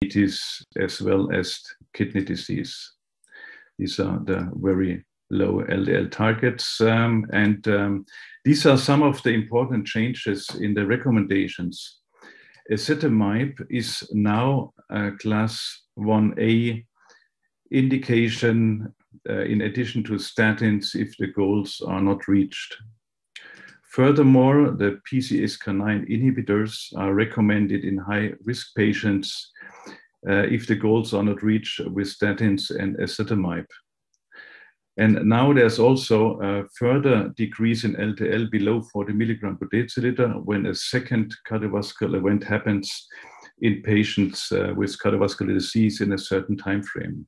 diabetes as well as kidney disease. These are the very low LDL targets. Um, and um, these are some of the important changes in the recommendations. Ezetimibe is now a class 1A indication uh, in addition to statins if the goals are not reached. Furthermore, the PCSK9 inhibitors are recommended in high risk patients uh, if the goals are not reached with statins and ezetimibe. And now there's also a further decrease in LDL below 40 milligram per deciliter when a second cardiovascular event happens in patients uh, with cardiovascular disease in a certain time frame.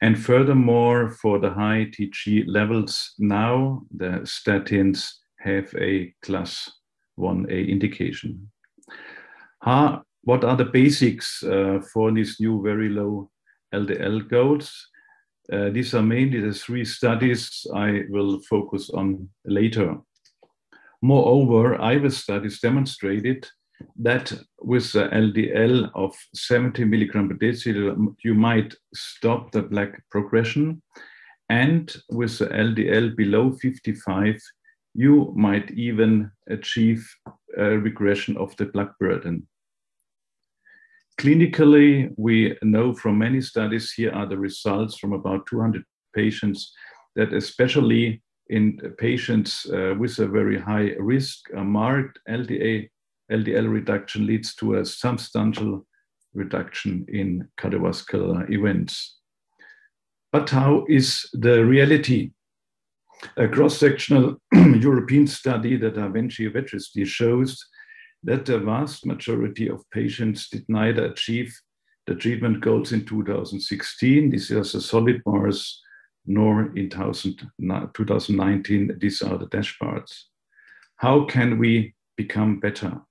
And furthermore, for the high TG levels now, the statins have a class 1A indication. What are the basics uh, for these new very low LDL goals? Uh, these are mainly the three studies I will focus on later. Moreover, IVUS studies demonstrated that with the LDL of 70 milligram per deciliter, you might stop the plaque progression. And with the LDL below 55, you might even achieve a regression of the plaque burden. Clinically, we know from many studies, here are the results from about 200 patients, that especially in patients uh, with a very high risk, a marked LDA, LDL reduction leads to a substantial reduction in cardiovascular events. But how is the reality? A cross-sectional European study that Avenchi Vetristy shows that the vast majority of patients did neither achieve the treatment goals in 2016, these are the solid bars, nor in 2019, these are the dash bars. How can we become better?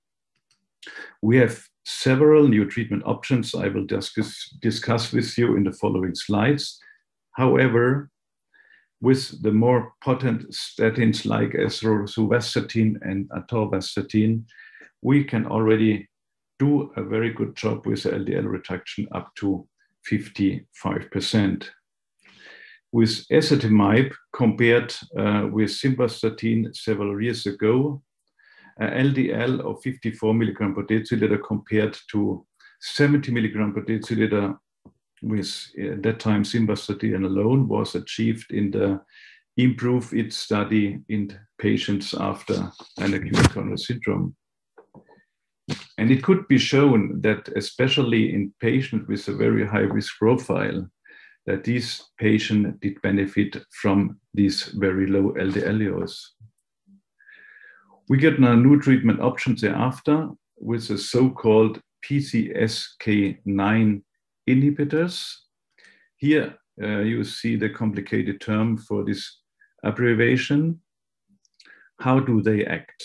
We have several new treatment options I will discuss, discuss with you in the following slides. However, with the more potent statins like rosuvastatin and atorvastatin, we can already do a very good job with the LDL reduction up to 55%. With ezetimibe compared uh, with simvastatin several years ago, uh, LDL of 54 milligram per deciliter compared to 70 milligram per deciliter with at that time simvastatin alone was achieved in the IMPROVE-IT study in patients after an acute coronary syndrome. And it could be shown that, especially in patients with a very high risk profile, that these patients did benefit from these very low LDLs. We get now new treatment options thereafter with the so-called PCSK9 inhibitors. Here uh, you see the complicated term for this abbreviation. How do they act?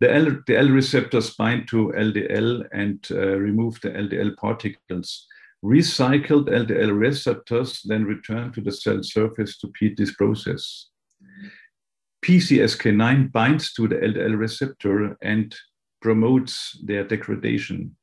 The L, the L receptors bind to LDL and uh, remove the LDL particles. Recycled LDL receptors then return to the cell surface to repeat this process. PCSK9 binds to the LDL receptor and promotes their degradation.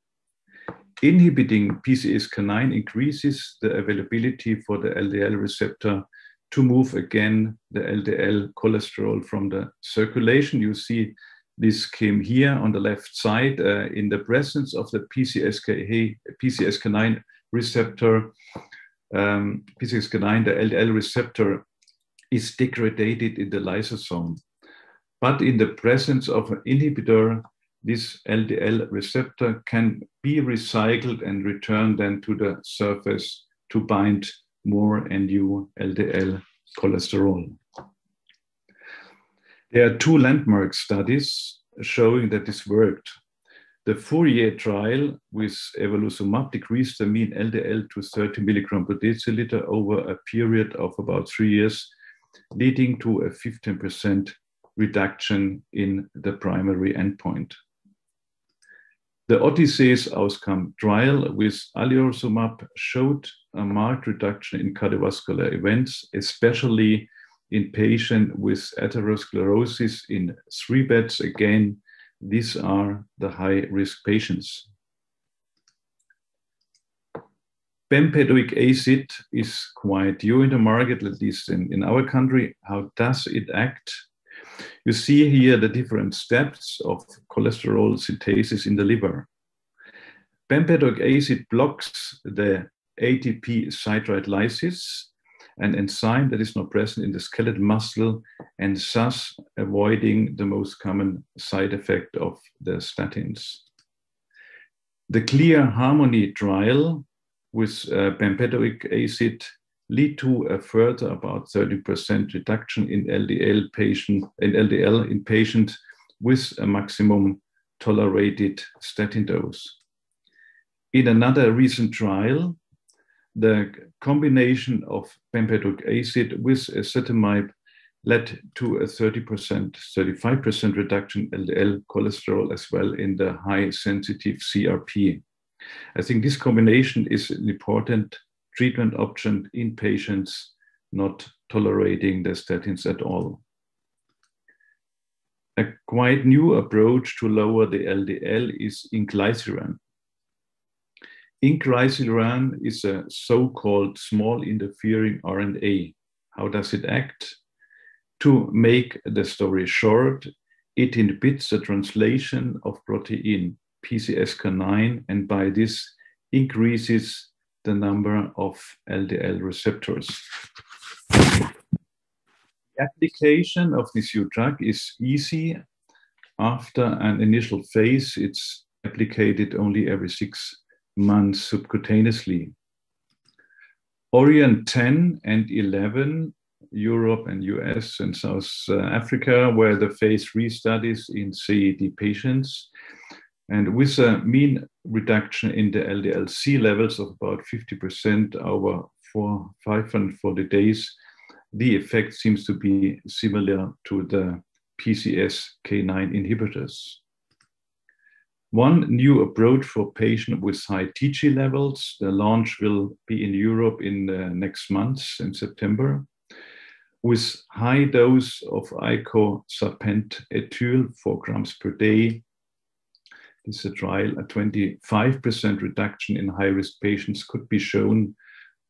Inhibiting PCSK9 increases the availability for the LDL receptor to move again the LDL cholesterol from the circulation. You see this came here on the left side uh, in the presence of the PCSK, PCSK9 receptor. Um, PCSK9, the LDL receptor, is degraded in the lysosome. But in the presence of an inhibitor, this LDL receptor can be recycled and returned then to the surface to bind more and new LDL cholesterol. There are two landmark studies showing that this worked. The Fourier trial with evolocumab decreased the mean LDL to 30 milligram per deciliter over a period of about three years, leading to a 15% reduction in the primary endpoint. The ODYSSEY outcome trial with alirocumab showed a marked reduction in cardiovascular events, especially in patient with atherosclerosis in three beds. Again, these are the high risk patients. Bempedoic acid is quite new in the market, at least in, in our country. How does it act? You see here the different steps of cholesterol synthesis in the liver. Bempedoic acid blocks the ATP citrate lyase, an enzyme that is not present in the skeletal muscle, and thus avoiding the most common side effect of the statins. The Clear Harmony trial with uh, bempedoic acid lead to a further about 30% reduction in LDL patient in LDL in patients with a maximum tolerated statin dose. In another recent trial, the combination of bempedoic acid with ezetimibe led to a 30%, 35% reduction in LDL cholesterol as well in the high sensitive CRP. I think this combination is an important treatment option in patients not tolerating the statins at all. A quite new approach to lower the LDL is inclisiran. Inclisiran is a so-called small interfering RNA. How does it act? To make the story short, it inhibits the translation of protein PCSK9 and by this increases the number of LDL receptors. The application of this new drug is easy. After an initial phase, it's applied only every six months subcutaneously. ORION 10 and 11, Europe and US and South uh, Africa, were the phase three studies in CED patients. And with a mean reduction in the LDL-C levels of about 50% over four, 540 days, the effect seems to be similar to the PCSK9 inhibitors. One new approach for patients with high TG levels, the launch will be in Europe in the next month in September, with high dose of icosapent ethyl, 4 grams per day, this is a trial, a 25% reduction in high risk patients could be shown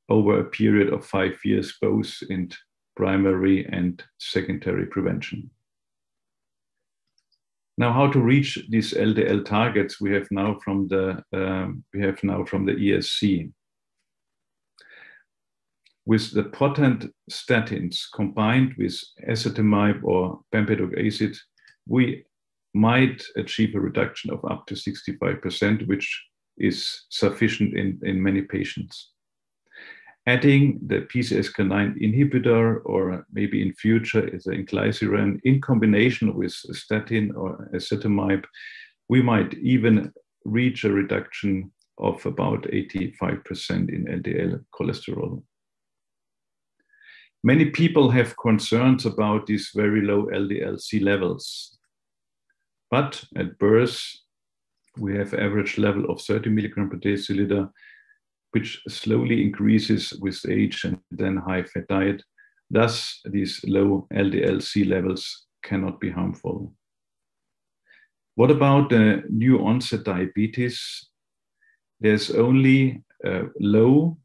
over a period of five years, both in primary and secondary prevention. Now, how to reach these LDL targets we have now from the um, we have now from the ESC. With the potent statins combined with ezetimibe or bempedoic acid, we might achieve a reduction of up to 65%, which is sufficient in, in many patients. Adding the PCSK9 inhibitor, or maybe in future is an inclisiran, in combination with statin or ezetimibe, we might even reach a reduction of about 85% in LDL cholesterol. Many people have concerns about these very low LDL-C levels. But at birth, we have average level of 30 milligram per deciliter, which slowly increases with age and then high fat diet. Thus, these low LDL-C levels cannot be harmful. What about the new onset diabetes? There's only a low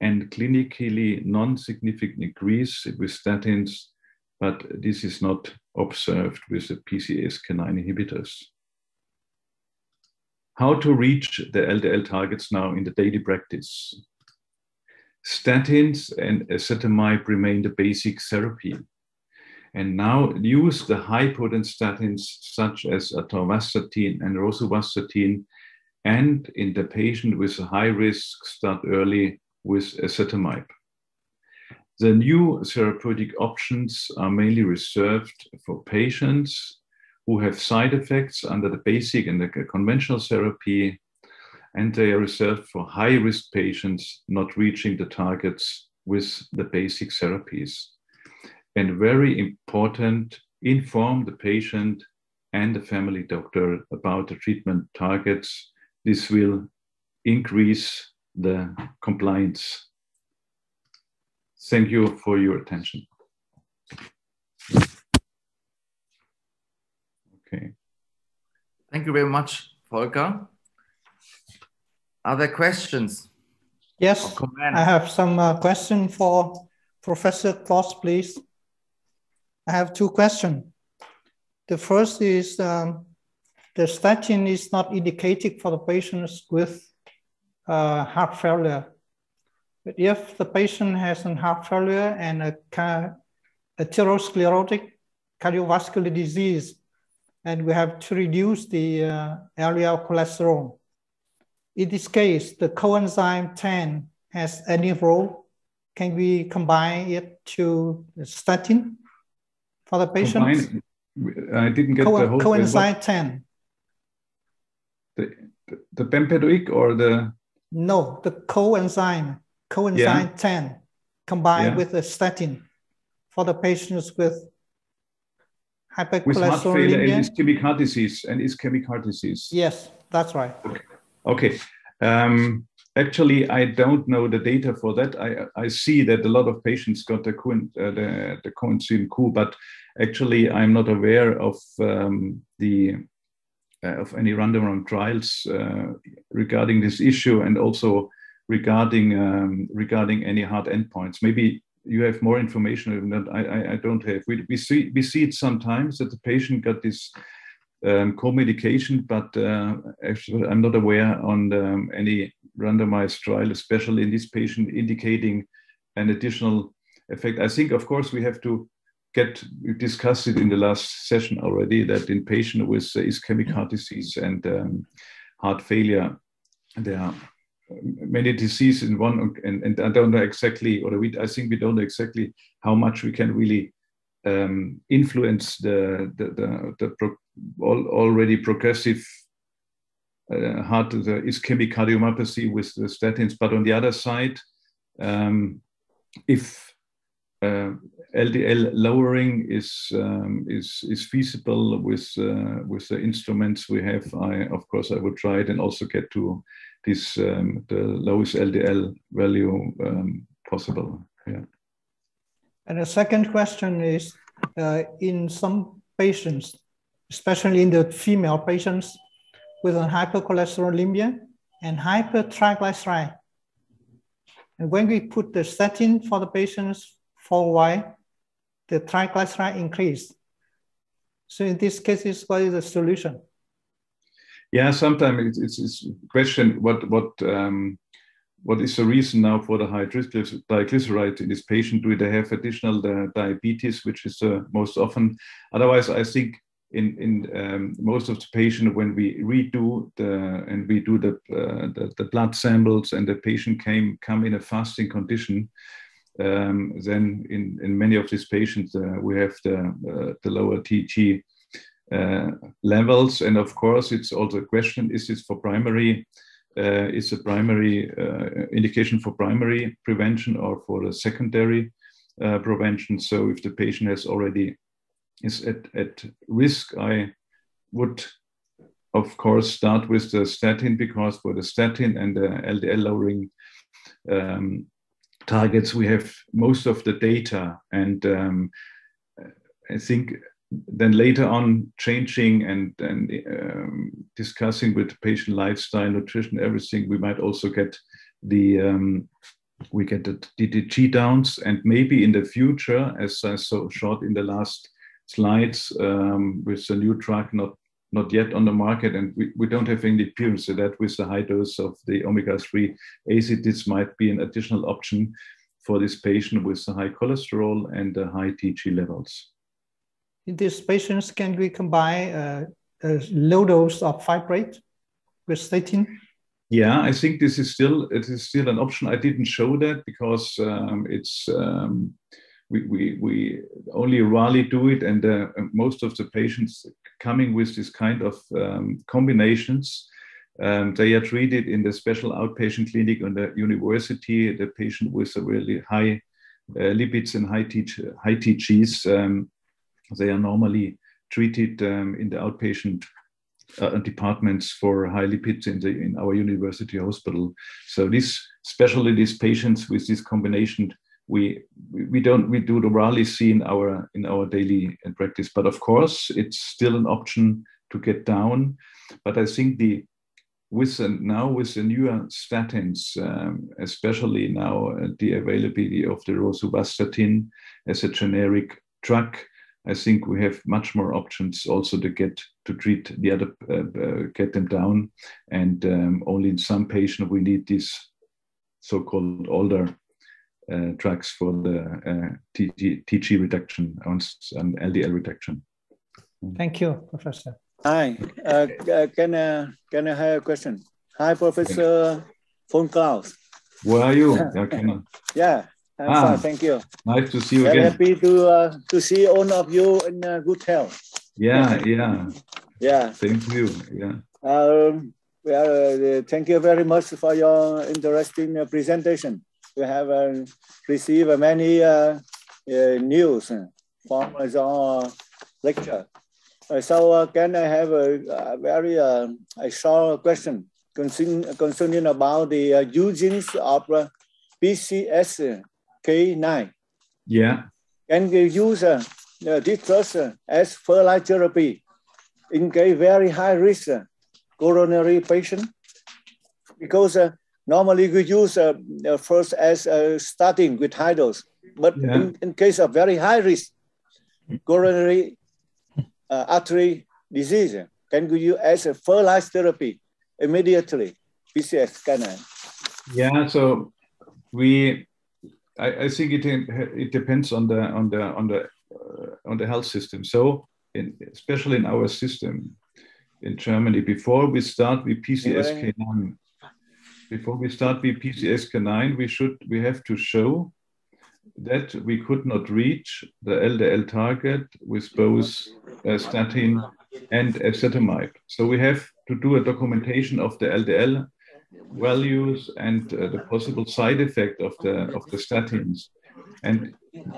and clinically non-significant increase with statins but this is not observed with the PCSK9 inhibitors. How to reach the LDL targets now in the daily practice? Statins and ezetimibe remain the basic therapy. And now use the high potent statins such as atorvastatin and rosuvastatin, and in the patient with a high risk, start early with ezetimibe. The new therapeutic options are mainly reserved for patients who have side effects under the basic and the conventional therapy, and they are reserved for high risk patients not reaching the targets with the basic therapies. And very important, inform the patient and the family doctor about the treatment targets. This will increase the compliance Thank you for your attention. Okay. Thank you very much, Volker. Are there questions? Yes, I have some uh, question for Professor Klauss, please. I have two questions. The first is um, the statin is not indicated for the patients with uh, heart failure. But if the patient has a heart failure and a atherosclerotic cardiovascular disease, and we have to reduce the uh, LDL cholesterol. In this case, the coenzyme 10 has any role? Can we combine it to statin for the patients? Combine, I didn't get Co the whole coenzyme 10. The, the, the bempedoic or the? No, the coenzyme, coenzyme yeah. 10 combined yeah. with the statin for the patients with. With heart failure and ischemic heart disease and ischemic heart disease. Yes, that's right. Okay. okay. Um, actually, I don't know the data for that. I, I see that a lot of patients got the, uh, the, the coenzyme Q, but actually, I'm not aware of um, the uh, of any randomized trials uh, regarding this issue and also regarding um, regarding any hard endpoints. Maybe you have more information that I, I, don't have. We, we see we see it sometimes that the patient got this um, co-medication, but uh, actually I'm not aware on the, um, any randomized trial, especially in this patient, indicating an additional effect. I think, of course, we have to get we discussed it in the last session already that in patient with uh, ischemic heart disease and um, heart failure, there are many diseases in one, and, and I don't know exactly, or we, I think we don't know exactly how much we can really um, influence the the the, the pro, all, already progressive uh, heart the ischemic cardiomyopathy with the statins. But on the other side, um, if uh, LDL lowering is um, is is feasible with uh, with the instruments we have, I of course I would try it and also get to this um, the lowest LDL value um, possible. Yeah. And the second question is, uh, in some patients, especially in the female patients with a hypercholesterolemia and hypertriglyceride, and when we put the statin for the patients for while, the triglyceride increase. So in this case, what is the solution? Yeah, sometimes it's, it's, it's question what what um, what is the reason now for the high triglyceride in this patient? Do they have additional uh, diabetes, which is uh, most often? Otherwise, I think in in um, most of the patient when we redo the and we do the, uh, the, the blood samples and the patient came come in a fasting condition, um, then in in many of these patients uh, we have the uh, the lower TG levels. And of course, it's also a question, is this for primary, uh, is a primary uh, indication for primary prevention or for the secondary prevention? So if the patient has already is at, at risk, I would of course start with the statin because for the statin and the LDL lowering um, targets, we have most of the data. And um, I think then later on changing and, and um, discussing with patient lifestyle, nutrition, everything, we might also get the um, we get the DDG downs, and maybe in the future, as I saw short in the last slides, um, with the new drug not not yet on the market, and we, we don't have any appearance of that with the high dose of the omega-3 acid, this might be an additional option for this patient with the high cholesterol and the high TG levels these patients, can we combine uh, a low dose of fibrate with statin? Yeah, I think this is still it is still an option. I didn't show that because um, it's um, we, we, we only rarely do it, and uh, most of the patients coming with this kind of um, combinations, um, they are treated in the special outpatient clinic on the university. The patient with a really high uh, lipids and high, T- high TGs um, they are normally treated um, in the outpatient uh, departments for high lipids in, the, in our university hospital. So this, especially these patients with this combination, we, we don't we do rarely see in our in our daily practice. But of course, it's still an option to get down. But I think the with the, now with the newer statins, um, especially now uh, the availability of the rosuvastatin as a generic drug, I think we have much more options also to get to treat the other, uh, uh, get them down. And um, only in some patients we need these so-called older uh, drugs for the uh, TG, TG reduction and LDL reduction. Thank you, Professor. Hi, uh, uh, can, uh, can I have a question? Hi, Professor von Klauss. Where are you? Yeah I'm ah, fine, thank you. Nice to see you Very again. happy to, uh, to see all of you in uh, good health. Yeah, yeah. Yeah. Thank you, yeah. Um, well, uh, thank you very much for your interesting uh, presentation. We have uh, received many uh, news from your lecture. Uh, so uh, can I have a, a very uh, a short question concerning, concerning about the uh, usage of uh, PCSK9? Yeah. Can you use uh, uh this drug uh, as first therapy in a very high risk uh, coronary patient? Because normally we use first as starting with high dose, but yeah. in, in case of very high risk coronary uh, artery disease can we use as a first therapy immediately PCSK9? Yeah, so we, I, I think it it depends on the on the on the uh, on the health system. So, in, especially in our system in Germany, before we start with PCSK9, before we start with PCSK9, we should we have to show that we could not reach the LDL target with both uh, statin and ezetimibe. So we have to do a documentation of the LDL values and uh, the possible side effect of the of the statins. And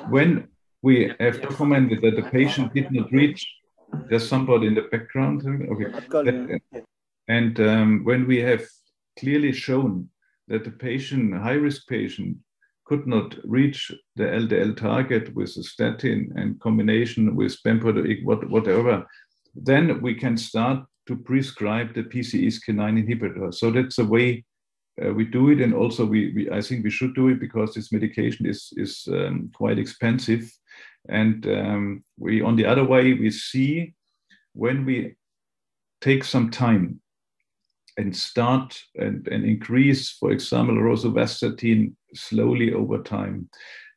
when we have documented that the patient did not reach, there's somebody in the background. Okay. And um, when we have clearly shown that the patient, high risk patient, could not reach the LDL target with a statin and combination with bempedoic, what, whatever, then we can start to prescribe the PCSK9 inhibitor. So that's the way uh, we do it, and also we, we, I think we should do it because this medication is is um, quite expensive, and um, we on the other way we see when we take some time and start and, and increase, for example, rosuvastatin slowly over time,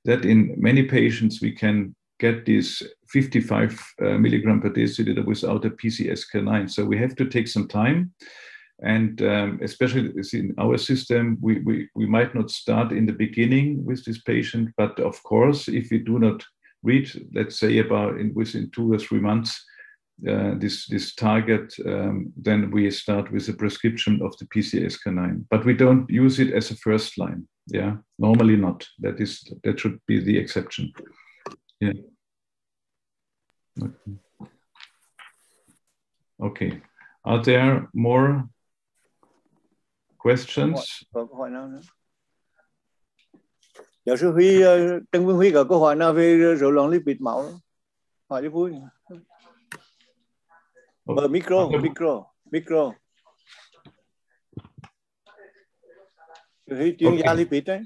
that in many patients we can get this 55 uh, milligram per deciliter without a PCSK9. So we have to take some time. And um, especially in our system, we, we, we might not start in the beginning with this patient, but of course, if we do not reach, let's say about in, within two or three months, uh, this this target, um, then we start with a prescription of the PCSK9. But we don't use it as a first line. Yeah, normally not. That is that should be the exception. Yeah. Okay. okay. Are there more questions? Giáo sư Huy, Trần Vương Huy có câu hỏi nào về rối loạn lipid máu? Hỏi cho vui. Mở micro, micro, micro. chuyên gia lipid đấy,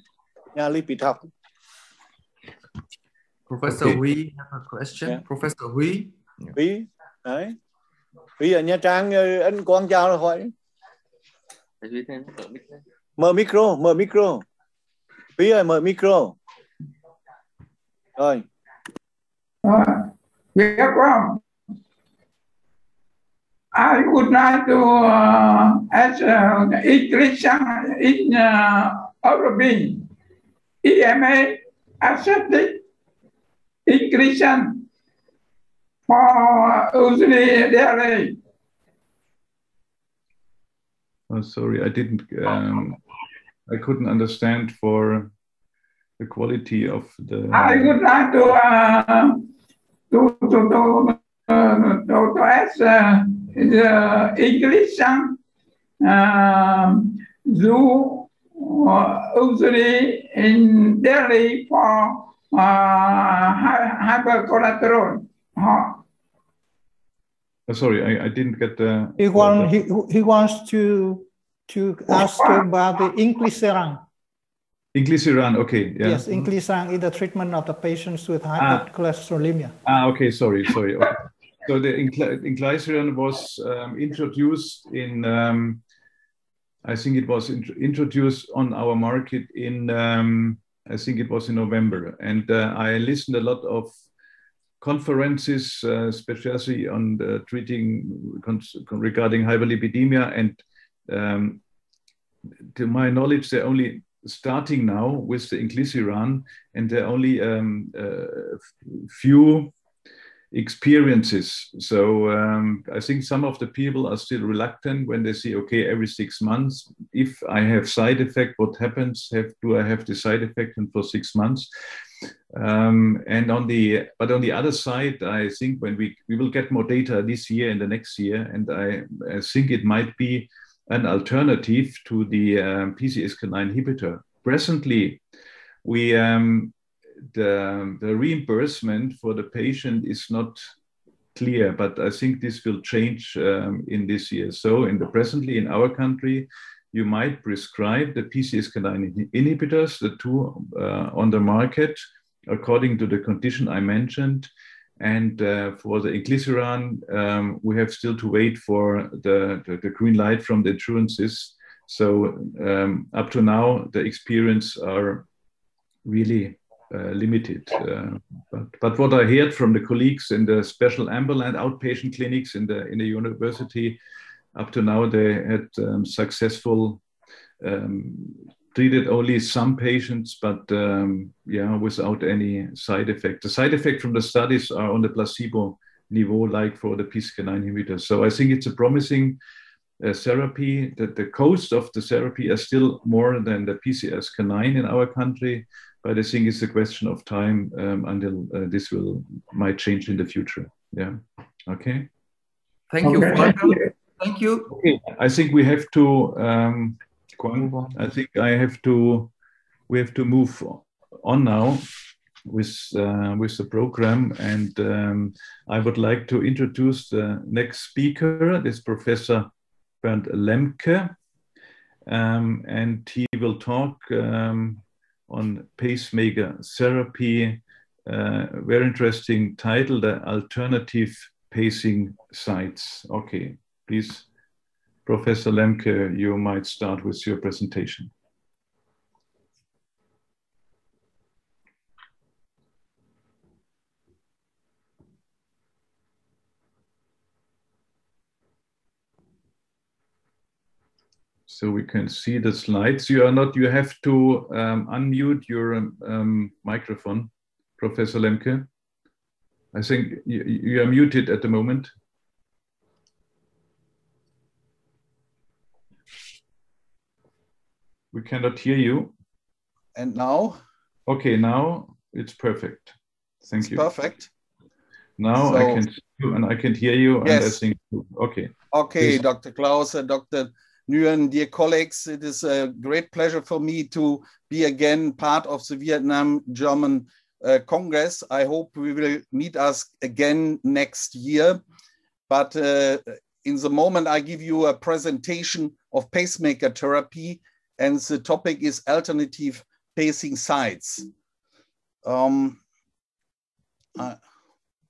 nhà lipid học. Professor okay. We have a question. Yeah. Professor We. We, đấy. We ở Nha Trang, anh Quang chào là hỏi. Mở micro, mở micro. We ơi, mở micro. Rồi. À, dạ Quang. I would like to uh, ask uh, each Christian in uh, European EMA accepted each Christian for usually daily. Oh, sorry, I didn't. Um, I couldn't understand for the quality of the. I would like to uh, to to to, uh, to, to ask. Uh, the English um, do uh, usually in Delhi for hypercholesterol. Uh, oh, sorry, I, I didn't get the. He, want, he, he wants to to ask about the inclisiran. Inclisiran, okay. Yeah. Yes, inclisiran is the treatment of the patients with ah. hypercholesterolemia. Ah, okay, sorry, sorry. Okay. so the inclisiran was um, introduced in, um, I think it was int introduced on our market in, um, I think it was in November. And uh, I listened a lot of conferences, uh, especially on treating regarding hyperlipidemia. And um, to my knowledge, they're only starting now with the inclisiran, and there are only um, uh, few experiences. So um, I think some of the people are still reluctant when they see, okay, every six months, if I have side effect, what happens? Have, do I have the side effect and for six months? Um, and on the but on the other side, I think when we we will get more data this year and the next year, and I, I think it might be an alternative to the um, PCSK9 inhibitor. Presently, we um, the, the reimbursement for the patient is not clear, but I think this will change um, in this year. So, in the presently in our country, you might prescribe the PCSK9 inhibitors, the two uh, on the market, according to the condition I mentioned. And uh, for the inclisiran, um, we have still to wait for the, the, the green light from the insurances. So um, up to now, the experience are really limited. Uh, but, but what I heard from the colleagues in the special ambulant outpatient clinics in the in the university, up to now they had um, successful um, treated only some patients, but um, yeah, without any side effect. The side effect from the studies are on the placebo niveau, like for the PCSK9 inhibitors. So I think it's a promising uh, therapy. That the cost of the therapy are still more than the PCSK9 in our country, but I think it's a question of time um, until uh, this will might change in the future. Yeah. Okay. Thank you. Thank you. Okay. I think we have to. Um, I think I have to. We have to move on now with uh, with the program, and um, I would like to introduce the next speaker. This Professor Bernd Lemke, um, and he will talk um, on pacemaker therapy. Uh, very interesting title, the alternative pacing sites. Okay, please, Professor Lemke, you might start with your presentation. So we can see the slides. You are not, you have to um, unmute your um, microphone, Professor Lemke. I think you, you are muted at the moment. We cannot hear you. And now? Okay, now it's perfect. Thank it's you. Perfect. Now so, I can see you and I can hear you. Yes. And I think, okay. Okay, Please. Dr. Klaus, and Dr. Nguyen, dear colleagues, it is a great pleasure for me to be again part of the Vietnam German uh, Congress. I hope we will meet us again next year. But uh, in the moment, I give you a presentation of pacemaker therapy, and the topic is alternative pacing sites. Um, uh,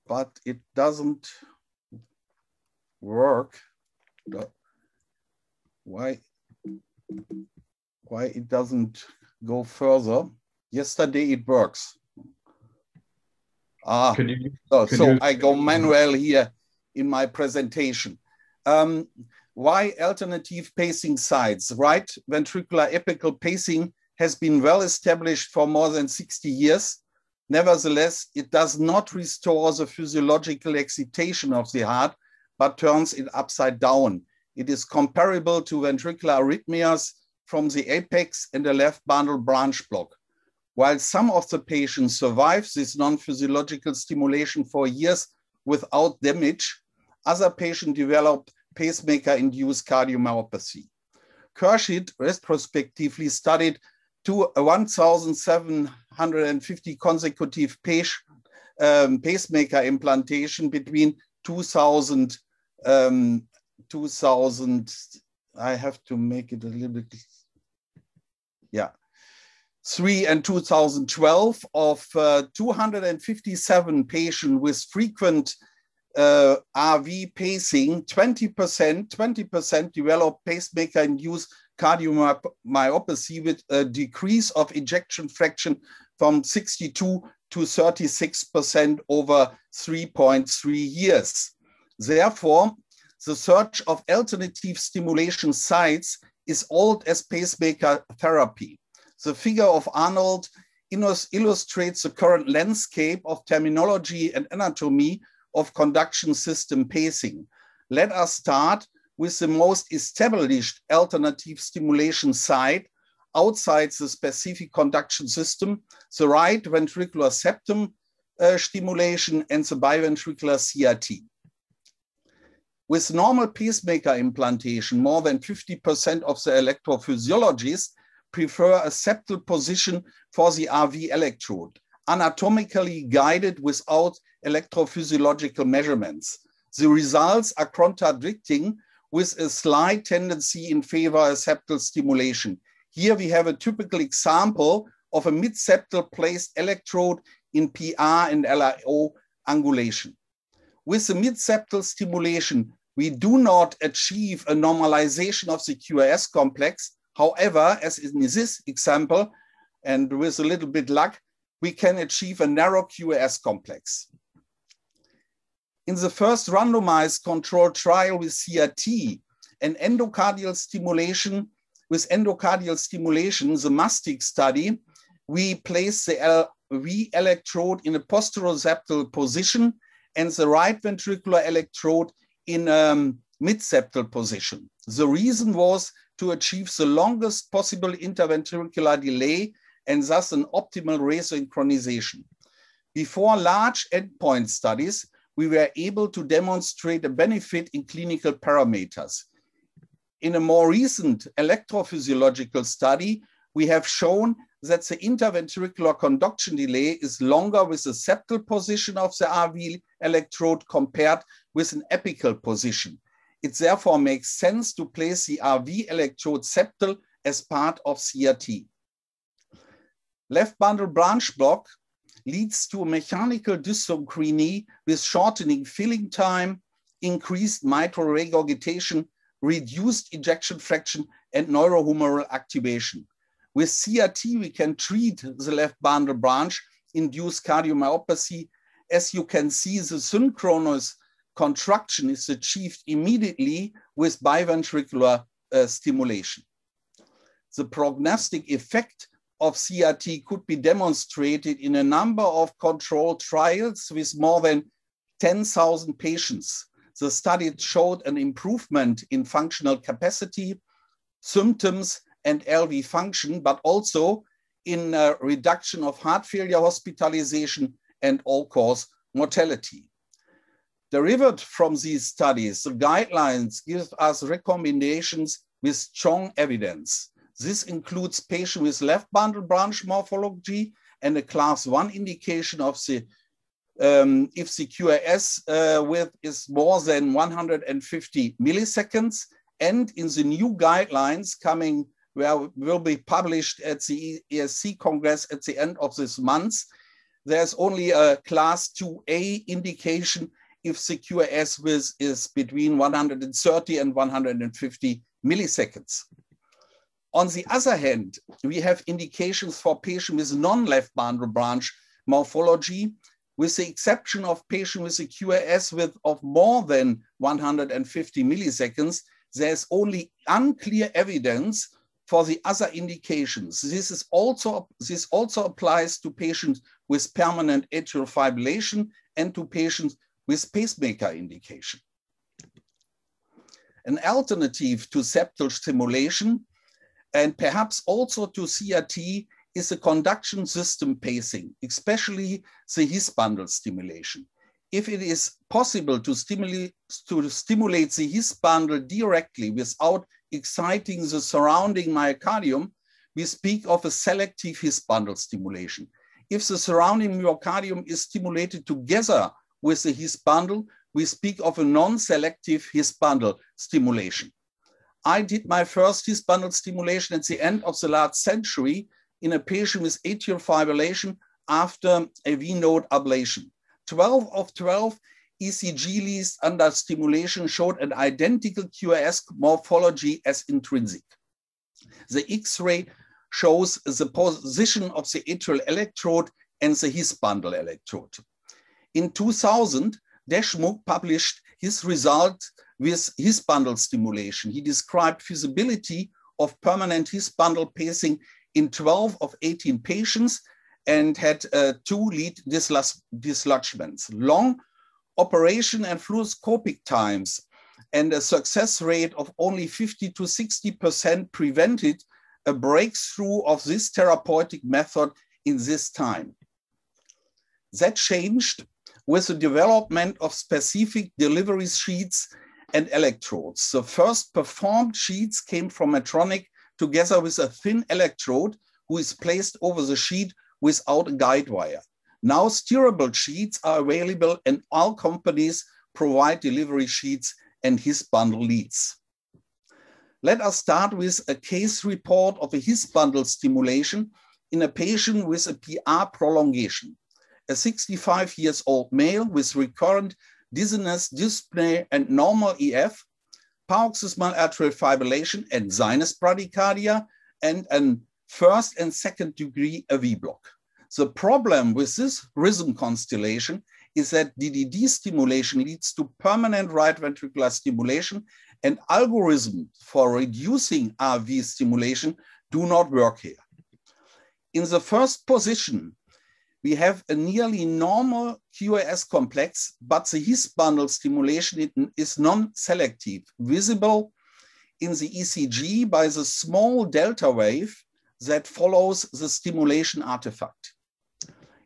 but it doesn't work why why it doesn't go further. Yesterday it works. Ah, you, so. I go manual here in my presentation. Um, why alternative pacing sites? Right ventricular apical pacing has been well established for more than 60 years. Nevertheless, it does not restore the physiological excitation of the heart, but turns it upside down. It is comparable to ventricular arrhythmias from the apex and the left bundle branch block. While some of the patients survive this non-physiological stimulation for years without damage, other patients develop pacemaker-induced cardiomyopathy. Khurshid retrospectively studied to 1,750 consecutive um, pacemaker implantation between 2000 um, 2000 I have to make it a little bit, yeah. Three and 2012 of uh, 257 patients with frequent uh, RV pacing, 20%, 20% develop pacemaker-induced cardiomyopathy with a decrease of ejection fraction from 62 to 36% over 3.3 years. Therefore, the search of alternative stimulation sites is old as pacemaker therapy. The figure of Arnold illustrates the current landscape of terminology and anatomy of conduction system pacing. Let us start with the most established alternative stimulation site outside the specific conduction system, the right ventricular septum uh, stimulation and the biventricular CRT. With normal pacemaker implantation, more than 50% of the electrophysiologists prefer a septal position for the RV electrode, anatomically guided without electrophysiological measurements. The results are contradicting with a slight tendency in favor of septal stimulation. Here we have a typical example of a mid-septal placed electrode in PR and LIO angulation. With the mid-septal stimulation, we do not achieve a normalization of the QRS complex. However, as in this example, and with a little bit luck, we can achieve a narrow QRS complex. In the first randomized controlled trial with CRT and endocardial stimulation, with endocardial stimulation, the MASTIC study, we place the LV electrode in a posteroseptal position and the right ventricular electrode in a um, mid-septal position. The reason was to achieve the longest possible interventricular delay and thus an optimal resynchronization. Before large endpoint studies, we were able to demonstrate a benefit in clinical parameters. In a more recent electrophysiological study, we have shown that the interventricular conduction delay is longer with the septal position of the RV electrode compared with an apical position. It therefore makes sense to place the RV electrode septal as part of CRT. Left bundle branch block leads to mechanical dyssynchrony with shortening filling time, increased mitral regurgitation, reduced ejection fraction, and neurohumoral activation. With CRT, we can treat the left bundle branch induced cardiomyopathy. As you can see, the synchronous contraction is achieved immediately with biventricular uh, stimulation. The prognostic effect of CRT could be demonstrated in a number of controlled trials with more than 10,000 patients. The study showed an improvement in functional capacity, symptoms, and LV function, but also in a reduction of heart failure hospitalization and all-cause mortality. Derived from these studies, the guidelines give us recommendations with strong evidence. This includes patients with left bundle branch morphology and a class one indication of the um, if the QRS uh, width is more than 150 milliseconds. And in the new guidelines coming, where will be published at the ESC Congress at the end of this month, there's only a class 2A indication if the QRS width is between 130 and 150 milliseconds. On the other hand, we have indications for patients with non-left bundle branch morphology, with the exception of patients with a QRS width of more than 150 milliseconds, there's only unclear evidence for the other indications. This, is also, this also applies to patients with permanent atrial fibrillation and to patients with pacemaker indication. An alternative to septal stimulation and perhaps also to CRT is the conduction system pacing, especially the His bundle stimulation. If it is possible to stimulate, to stimulate the His bundle directly without exciting the surrounding myocardium, we speak of a selective His bundle stimulation. If the surrounding myocardium is stimulated together with the His bundle, we speak of a non-selective His bundle stimulation. I did my first his bundle stimulation at the end of the last century in a patient with atrial fibrillation after AV node ablation. 12 of 12 ECG leads under stimulation showed an identical QRS morphology as intrinsic. The X-ray shows the position of the atrial electrode and the his bundle electrode. In 2000, Deshmukh published his result with his bundle stimulation. He described feasibility of permanent his bundle pacing in 12 of 18 patients and had uh, two lead dislodgements. Long operation and fluoroscopic times and a success rate of only 50 to 60% prevented a breakthrough of this therapeutic method in this time. That changed with the development of specific delivery sheets and electrodes. The first performed sheets came from Medtronic together with a thin electrode who is placed over the sheet without a guide wire. Now steerable sheets are available and all companies provide delivery sheets and his bundle leads. Let us start with a case report of a his bundle stimulation in a patient with a PR prolongation a 65 years old male with recurrent dizziness, dyspnea, and normal EF, paroxysmal atrial fibrillation and sinus bradycardia, and a first and second degree AV block. The problem with this rhythm constellation is that DDD stimulation leads to permanent right ventricular stimulation and algorithms for reducing RV stimulation do not work here. In the first position, we have a nearly normal QRS complex, but the His bundle stimulation is non-selective, visible in the ECG by the small delta wave that follows the stimulation artifact.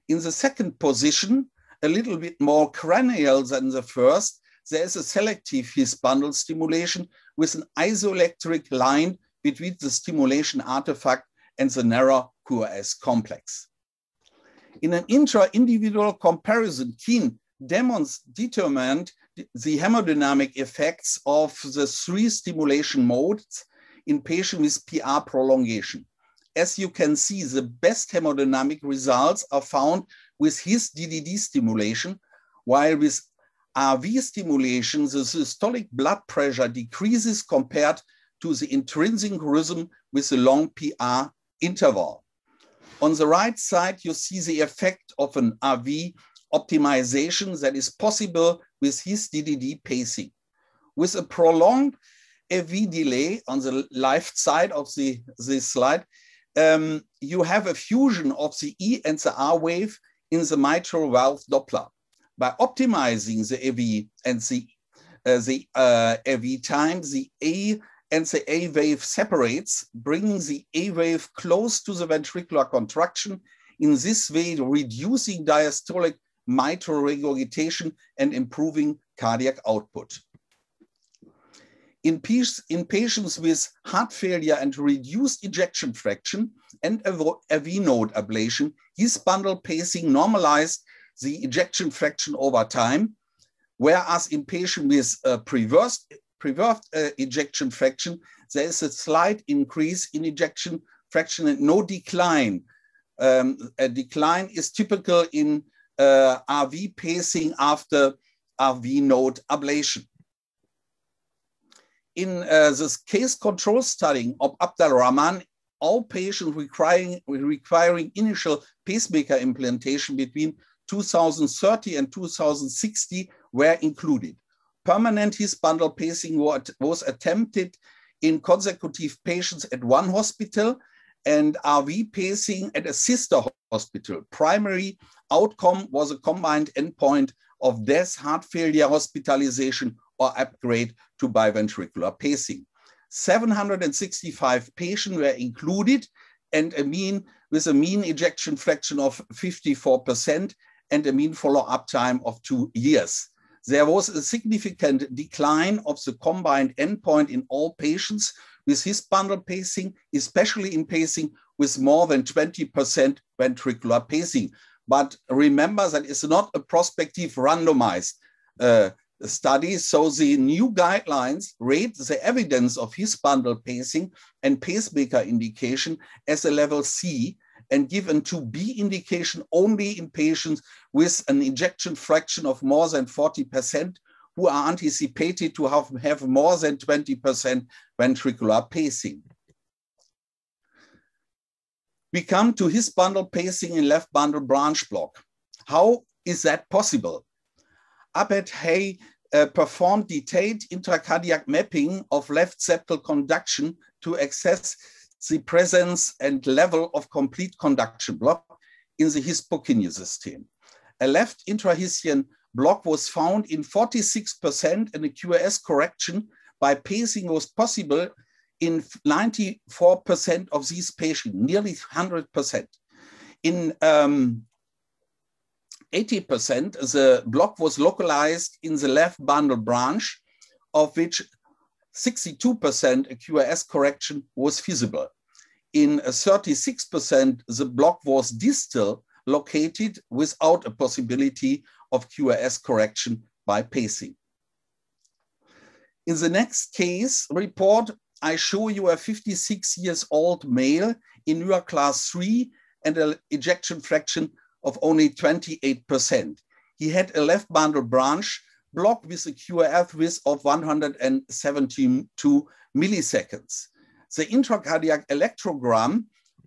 In the second position, a little bit more cranial than the first, there is a selective His bundle stimulation with an isoelectric line between the stimulation artifact and the narrow QRS complex. In an intra-individual comparison, Keene determined the hemodynamic effects of the three stimulation modes in patients with PR prolongation. As you can see, the best hemodynamic results are found with his DDD stimulation, while with RV stimulation, the systolic blood pressure decreases compared to the intrinsic rhythm with the long PR interval. On the right side, you see the effect of an AV optimization that is possible with his DDD pacing. With a prolonged AV delay on the left side of the, this slide, um, you have a fusion of the E and the A wave in the mitral valve Doppler. By optimizing the AV and the, uh, the uh, AV time, the A and the A wave separates, bringing the A wave close to the ventricular contraction, in this way reducing diastolic mitral regurgitation and improving cardiac output. In, in patients with heart failure and reduced ejection fraction and AV node ablation, his bundle pacing normalized the ejection fraction over time, whereas in patients with uh, reversed preserved uh, ejection fraction, there is a slight increase in ejection fraction and no decline. Um, a decline is typical in uh, RV pacing after AV node ablation. In uh, this case control study of Abdelrahman, all patients requiring, requiring initial pacemaker implantation between 2030 and 2060 were included permanent his bundle pacing was attempted in consecutive patients at one hospital and RV pacing at a sister hospital. Primary outcome was a combined endpoint of death, heart failure, hospitalization, or upgrade to biventricular pacing. 765 patients were included and a mean with a mean ejection fraction of 54% and a mean follow-up time of two years there was a significant decline of the combined endpoint in all patients with his bundle pacing, especially in pacing with more than 20% ventricular pacing. But remember that it's not a prospective randomized uh, study. So the new guidelines rate the evidence of his bundle pacing and pacemaker indication as a level C and give a 2B indication only in patients with an ejection fraction of more than 40% who are anticipated to have, have more than 20% ventricular pacing. We come to his bundle pacing in left bundle branch block. How is that possible? Upadhyay uh, performed detailed intracardiac mapping of left septal conduction to assess the presence and level of complete conduction block in the His-Purkinje system. A left intrahisian block was found in 46% and a QRS correction by pacing was possible in 94% of these patients, nearly 100%. In um, 80%, the block was localized in the left bundle branch, of which 62% a QRS correction was feasible. In 36%, the block was distal located without a possibility of QRS correction by pacing. In the next case report, I show you a 56 years old male in your class three and an ejection fraction of only 28%. He had a left bundle branch blocked with a QRS width of 172 milliseconds. The intracardiac electrogram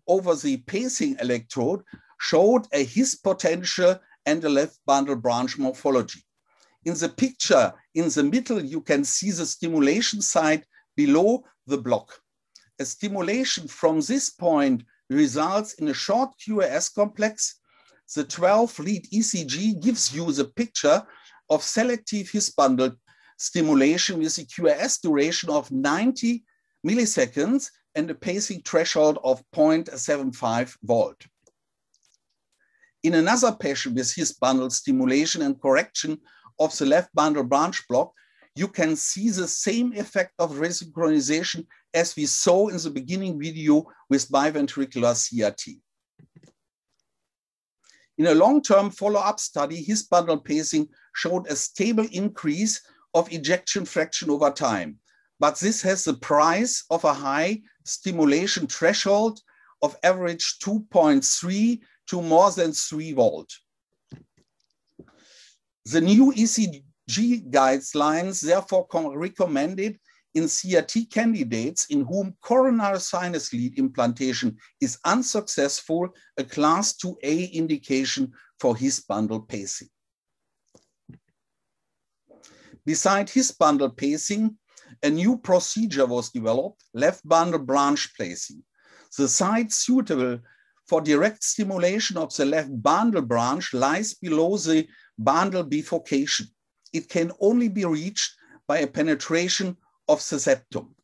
over the pacing electrode showed a his potential and a left bundle branch morphology. In the picture in the middle, you can see the stimulation site below the block. A stimulation from this point results in a short QRS complex. The 12 lead ECG gives you the picture of selective his bundle stimulation with a QRS duration of 90 milliseconds and a pacing threshold of 0.75 volt. In another patient with his bundle stimulation and correction of the left bundle branch block, you can see the same effect of resynchronization as we saw in the beginning video with biventricular CRT. In a long-term follow-up study, his bundle pacing showed a stable increase of ejection fraction over time. But this has the price of a high stimulation threshold of average 2.3 to more than 3 volt. The new ESC guidelines therefore recommended in CRT candidates in whom coronary sinus lead implantation is unsuccessful, a class 2A indication for his bundle pacing. Beside his bundle pacing, a new procedure was developed, left bundle branch pacing. The site suitable for direct stimulation of the left bundle branch lies below the bundle bifurcation. It can only be reached by a penetration of the septum.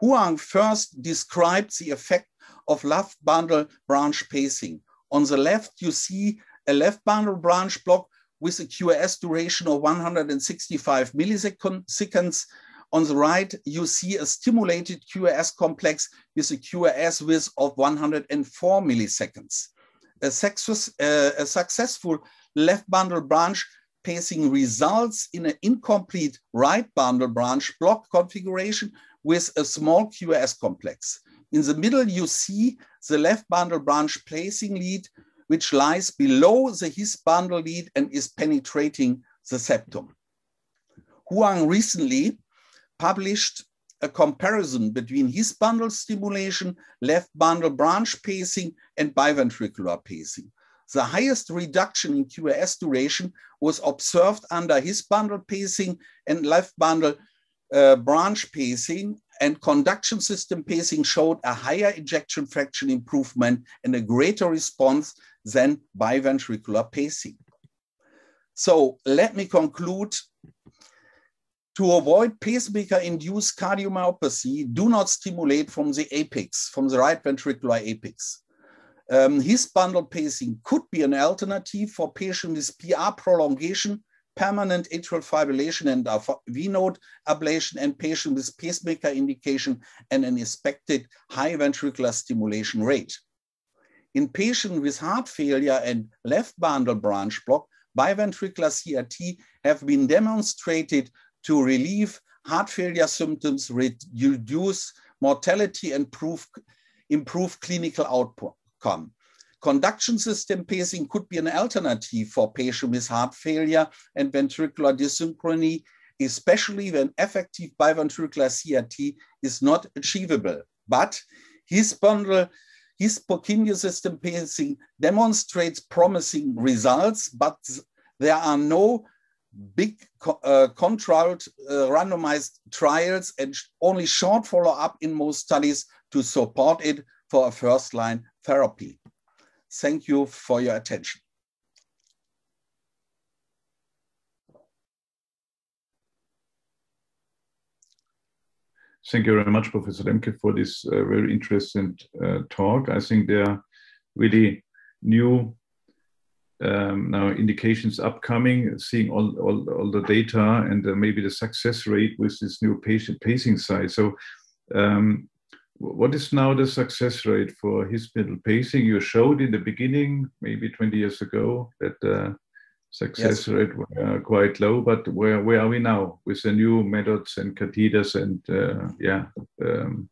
Huang first described the effect of left bundle branch pacing. On the left, you see a left bundle branch block with a QRS duration of 165 milliseconds. On the right, you see a stimulated QRS complex with a QRS width of 104 milliseconds. A, success, uh, a successful left bundle branch pacing results in an incomplete right bundle branch block configuration with a small QRS complex. In the middle, you see the left bundle branch pacing lead, which lies below the his bundle lead and is penetrating the septum. Huang recently published a comparison between his bundle stimulation, left bundle branch pacing, and biventricular pacing. The highest reduction in QRS duration was observed under his bundle pacing and left bundle uh, branch pacing and conduction system pacing showed a higher ejection fraction improvement and a greater response than biventricular pacing. So let me conclude. To avoid pacemaker-induced cardiomyopathy, do not stimulate from the apex, from the right ventricular apex. Um, his bundle pacing could be an alternative for patients with PR prolongation, permanent atrial fibrillation and V node ablation, and patients with pacemaker indication and an expected high ventricular stimulation rate. In patients with heart failure and left bundle branch block, biventricular CRT have been demonstrated to relieve heart failure symptoms, reduce mortality, and prove, improve clinical outcome. Conduction system pacing could be an alternative for patients with heart failure and ventricular dyssynchrony, especially when effective biventricular CRT is not achievable. But his bundle, his Purkinje system pacing demonstrates promising results, but there are no big uh, controlled uh, randomized trials and only short follow-up in most studies to support it for a first-line therapy. Thank you for your attention. Thank you very much, Professor Lemke, for this uh, very interesting uh, talk. I think there are really new um, now indications upcoming, seeing all, all, all the data and uh, maybe the success rate with this new patient pacing side. So, um, what is now the success rate for his middle pacing? You showed in the beginning, maybe 20 years ago, that uh, success yes. rate were quite low, but where, where are we now with the new methods and catheters and uh, yeah? Um,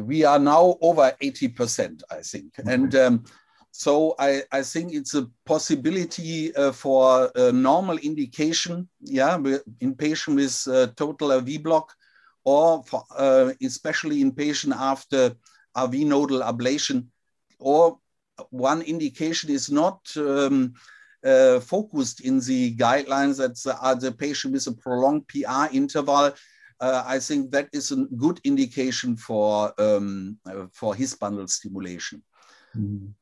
we are now over 80%, I think. Okay. And um, so I, I think it's a possibility uh, for a normal indication, yeah, in patient with uh, total AV block, or for, uh, especially in patient after AV nodal ablation, or one indication is not um, uh, focused in the guidelines that are the patient with a prolonged PR interval. Uh, I think that is a good indication for um, uh, for his bundle stimulation. Mm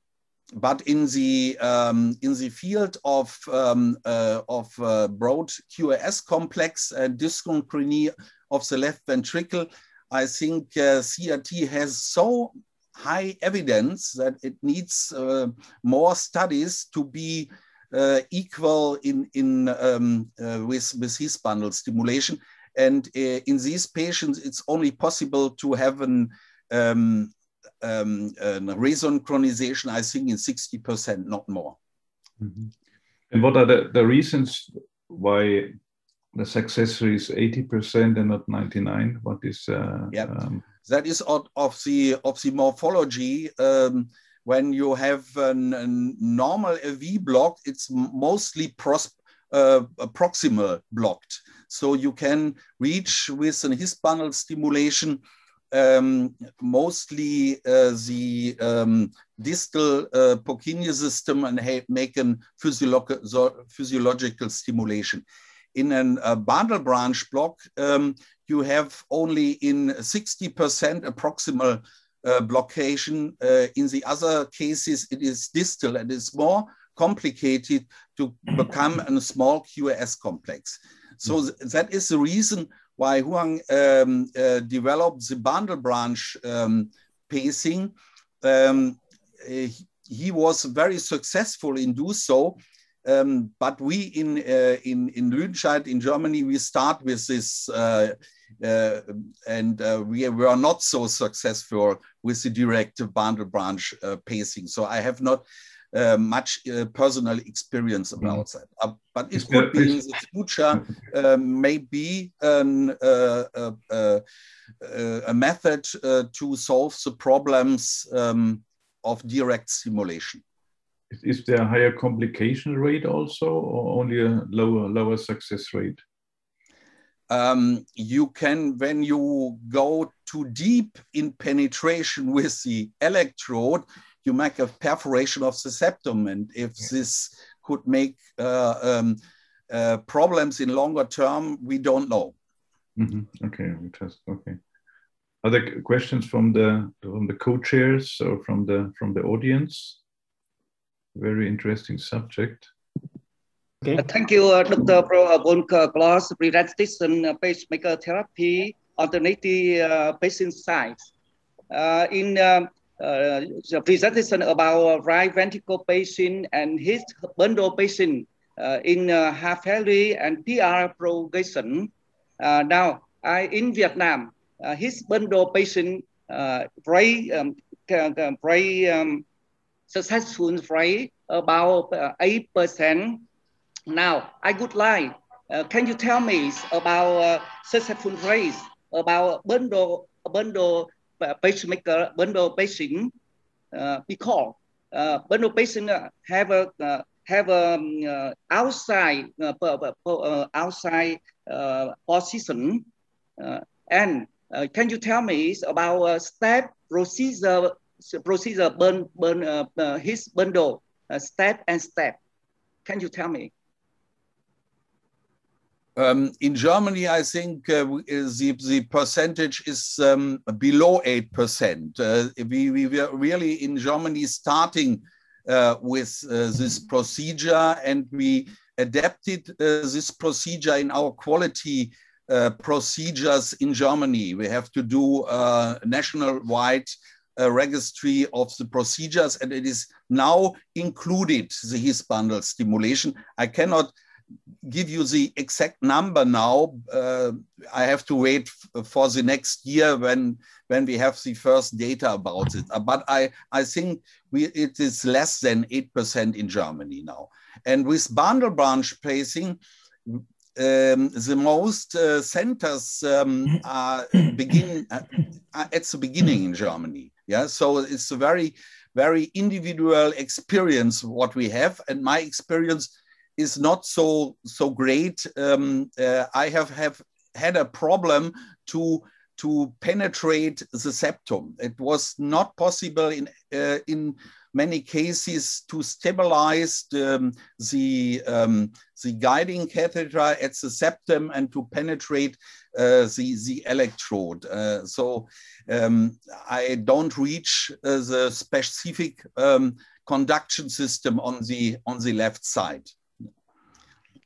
but in the um, in the field of um, uh, of uh, broad QRS complex and dyssynchrony of the left ventricle, I think uh, CRT has so high evidence that it needs uh, more studies to be uh, equal in in um, uh, with with his bundle stimulation. And in these patients, it's only possible to have an um, um, resynchronization, I think, in 60%, not more. Mm-hmm. And what are the, the reasons why the success rate is 80% and not 99? What is... Uh, yeah, um, that is of, of, the, of the morphology. Um, when you have a normal AV block, it's mostly pros, uh, proximal blocked. So you can reach with an his bundle stimulation um, mostly uh, the um, distal uh, Purkinje system and make a physiolo physiological stimulation. In a uh, bundle branch block, um, you have only in 60% a proximal uh, blockation. Uh, in the other cases, it is distal and it's more complicated to become a small QRS complex. So th that is the reason why Huang um, uh, developed the bundle branch um, pacing. Um, he was very successful in do so. Um, but we in uh, in in Lüdenscheid in Germany we start with this uh, uh, and uh, we were not so successful with the direct bundle branch uh, pacing. So I have not uh, much uh, personal experience mm-hmm. about that. Uh, but it could be in the future, maybe an, uh, uh, a method to solve the problems um, of direct simulation. Is there a higher complication rate also, or only a lower lower success rate? Um, you can, when you go too deep in penetration with the electrode, you make a perforation of the septum. And if this could make uh, um, uh, problems in longer term, we don't know. Mm-hmm. Okay, just okay. Other questions from the from the co-chairs or from the from the audience? Very interesting subject. Okay. Uh, thank you, uh, Dr. Pro Volker Klauss, presentation uh, pacemaker therapy, alternative uh, patient size. Uh, in um, uh, the presentation about right ventricle patient and his bundle patient uh, in uh, heart failure and PR progression. Uh, now, I, in Vietnam, uh, his bundle patient uh, very, um, very um, successful, very about 8% Now, I would like, uh, can you tell me about uh, successful race, about bundle, bundle pacemaker, bundle uh, because uh, bundle uh, have a uh, have a um, uh, outside uh, uh, outside uh, position, uh, and uh, can you tell me about uh, step procedure procedure burn burn uh, uh, his bundle uh, step and step? Can you tell me? Um, in Germany, I think uh, the, the percentage is um, below 8%. Uh, we, we were really in Germany starting uh, with uh, this procedure and we adapted uh, this procedure in our quality uh, procedures in Germany. We have to do a national-wide registry of the procedures and it is now included the HIS bundle stimulation. I cannot give you the exact number now. Uh, I have to wait for the next year when when we have the first data about it. Uh, but I I think we it is less than eight percent in Germany now. And with bundle branch pacing, um, the most uh, centers um, are begin uh, at the beginning in Germany. Yeah, so it's a very very individual experience what we have, and my experience is not so so great. Um, uh, I have have had a problem to to penetrate the septum. It was not possible in uh, in many cases to stabilize the the, um, the guiding catheter at the septum and to penetrate uh, the the electrode. Uh, so um, I don't reach uh, the specific um, conduction system on the on the left side.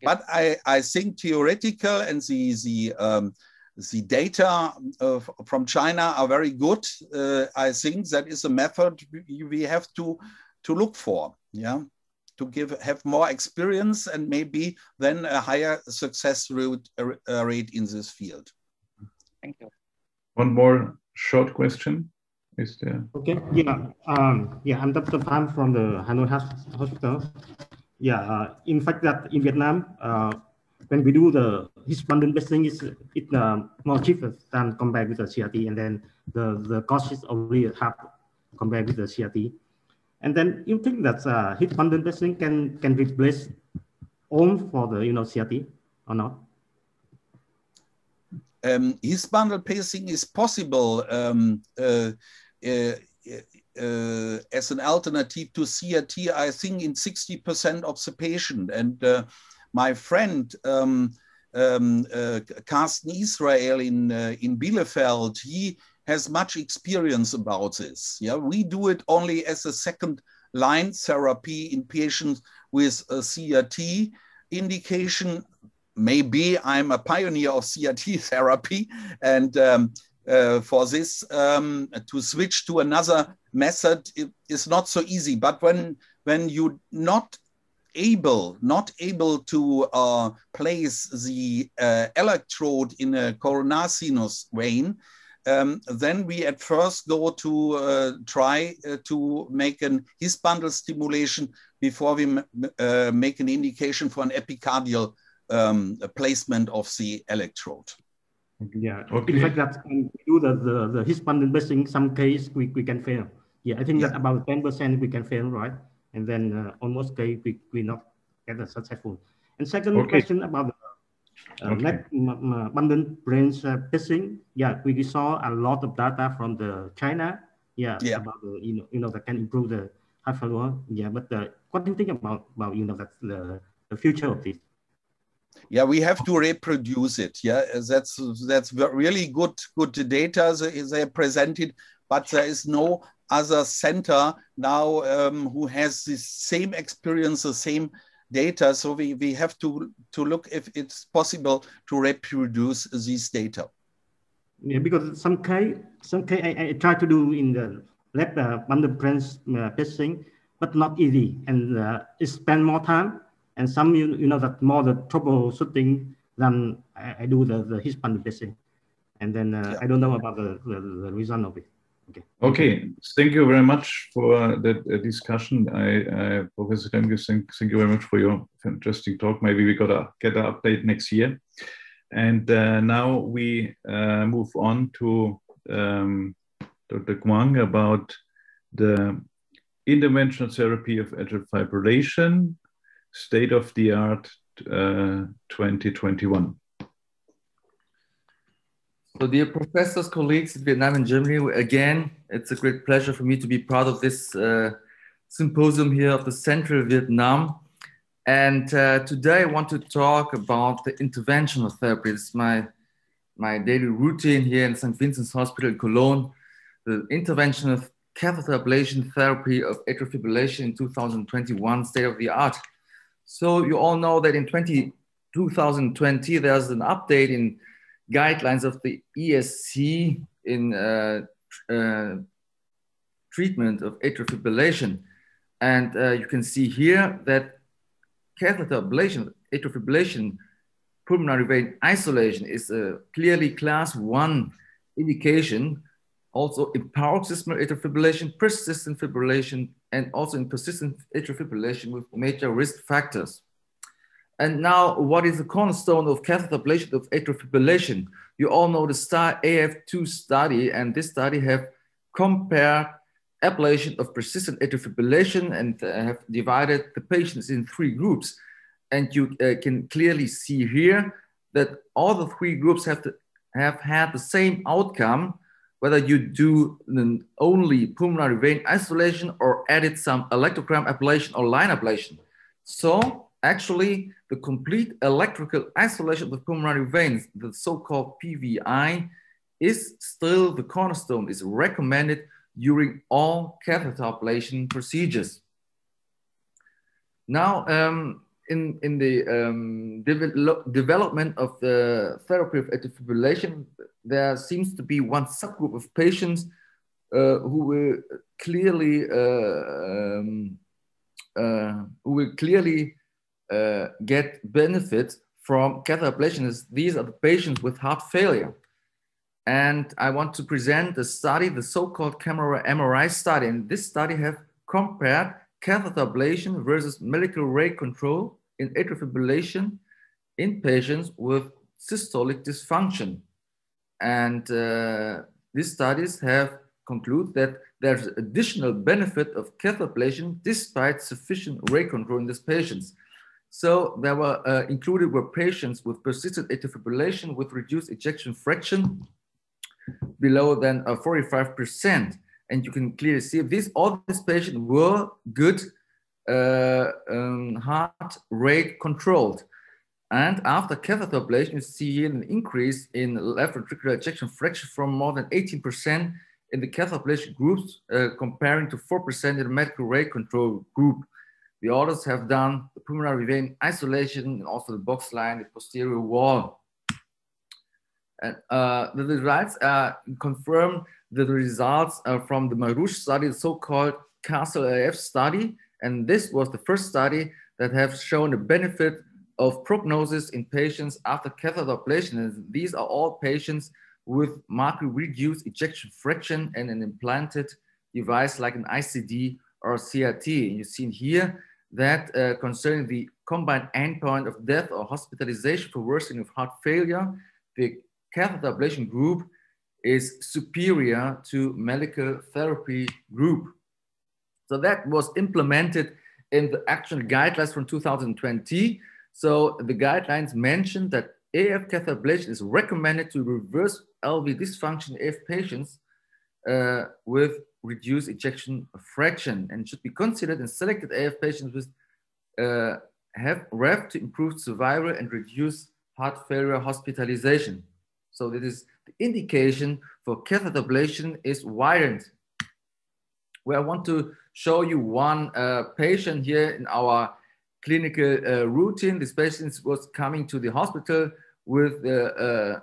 But I, I think theoretical and the, the, um, the data uh, from China are very good. Uh, I think that is a method we have to, to look for, yeah, to give have more experience and maybe then a higher success rate, uh, rate in this field. Thank you. One more short question. Is there? Okay, yeah, um, yeah, I'm Dr. Pham from the Hanoi Hospital. Yeah, uh, in fact, that in Vietnam, uh, when we do the HIS bundle testing, it's it uh, more cheaper than compared with the CRT, and then the the cost is only half compared with the CRT. And then you think that uh, HIS bundle testing can can replace OM for the you know CRT or not? Um, HIS bundle pacing is possible. Um, uh, uh, uh, as an alternative to CRT, I think in 60% of the patient. And uh, my friend um, um, uh, Carsten Israel in, uh, in Bielefeld, he has much experience about this. Yeah, we do it only as a second line therapy in patients with a CRT indication. Maybe I'm a pioneer of CRT therapy, and um, uh, for this um, to switch to another method is not so easy. But when when you not able not able to uh, place the uh, electrode in a coronary sinus vein, um, then we at first go to uh, try uh, to make an HIS bundle stimulation before we uh, make an indication for an epicardial um, placement of the electrode. Yeah. Okay. In fact, that when we do the, the, the HIS bundle in some case we, we can fail. Yeah, I think yeah. that about 10% we can fail, right? And then uh, almost case we, we not get a successful. And second okay. question about the uh, okay. neck bundle brains uh, pacing. Yeah, we saw a lot of data from the China. Yeah, yeah. about the, you know you know that can improve the high follower. Yeah, but uh, what do you think about about you know that's the the future of this? yeah we have to reproduce it yeah that's that's really good good data they presented but there is no other center now um, who has the same experience the same data so we, we have to to look if it's possible to reproduce these data yeah because some case some case I, I try to do in the lab uh, branch uh, testing but not easy and uh, it spend more time and some you, you know that more the troubleshooting than I, I do the, the HIS bundle testing. And then uh, yeah. I don't know about the, the, the result of it. Okay. Okay. Thank you very much for the discussion. I, I Professor Lemke, thank, thank you very much for your interesting talk. Maybe we gotta get an update next year. And uh, now we uh, move on to um, Dr. Quang about the interventional therapy of atrial fibrillation, state of the art uh, 2021. So, dear professors, colleagues in Vietnam and Germany, again, it's a great pleasure for me to be part of this uh, symposium here of the Central Vietnam. And uh, today I want to talk about the interventional therapy. It's my, my daily routine here in St. Vincent's Hospital in Cologne, the interventional catheter ablation therapy of atrial fibrillation in 2021, state of the art. So you all know that in 20, 2020, there's an update in guidelines of the ESC in uh, uh, treatment of atrial fibrillation. And uh, you can see here that catheter ablation, atrial fibrillation, pulmonary vein isolation is a clearly class one indication also in paroxysmal atrial fibrillation, persistent fibrillation, and also in persistent atrial fibrillation with major risk factors. And now, what is the cornerstone of catheter ablation of atrial fibrillation? You all know the STAR AF2 study, and this study have compared ablation of persistent atrial fibrillation and uh, have divided the patients in three groups. And you uh, can clearly see here that all the three groups have, to, have had the same outcome whether you do only pulmonary vein isolation or added some electrogram ablation or line ablation. So actually the complete electrical isolation of the pulmonary veins, the so-called PVI, is still the cornerstone, is recommended during all catheter ablation procedures. Now, um, in, in the um, de development of the therapy of atrial fibrillation, there seems to be one subgroup of patients uh, who will clearly uh, um, uh, who will clearly uh, get benefit from catheter ablation. These are the patients with heart failure. And I want to present the study, the so-called camera MRI study. And this study have compared catheter ablation versus medical rate control in atrial fibrillation in patients with systolic dysfunction. And uh, these studies have concluded that there's additional benefit of catheter ablation despite sufficient rate control in these patients. So there were uh, included were patients with persistent atrial fibrillation with reduced ejection fraction below than uh, 45%. And you can clearly see these all these patients were good uh, um, heart rate controlled. And after catheter ablation, you see an increase in left ventricular ejection fraction from more than 18% in the catheter ablation groups, uh, comparing to 4% in the medical rate control group. The others have done the pulmonary vein isolation and also the box line, the posterior wall. And uh, the results uh, confirm the results uh, from the Marrouche study, the so-called Castle AF study. And this was the first study that have shown the benefit of prognosis in patients after catheter ablation. And these are all patients with markedly reduced ejection fraction and an implanted device like an ICD or CRT. You see here that uh, concerning the combined endpoint of death or hospitalization for worsening of heart failure, the catheter ablation group is superior to medical therapy group. So that was implemented in the action guidelines from 2020 so the guidelines mentioned that AF catheter ablation is recommended to reverse LV dysfunction AF patients uh, with reduced ejection fraction and should be considered in selected AF patients with uh, have REV to improve survival and reduce heart failure hospitalization. So that is the indication for catheter ablation is widened. Where I want to show you one uh, patient here in our clinical uh, routine. This patient was coming to the hospital with uh,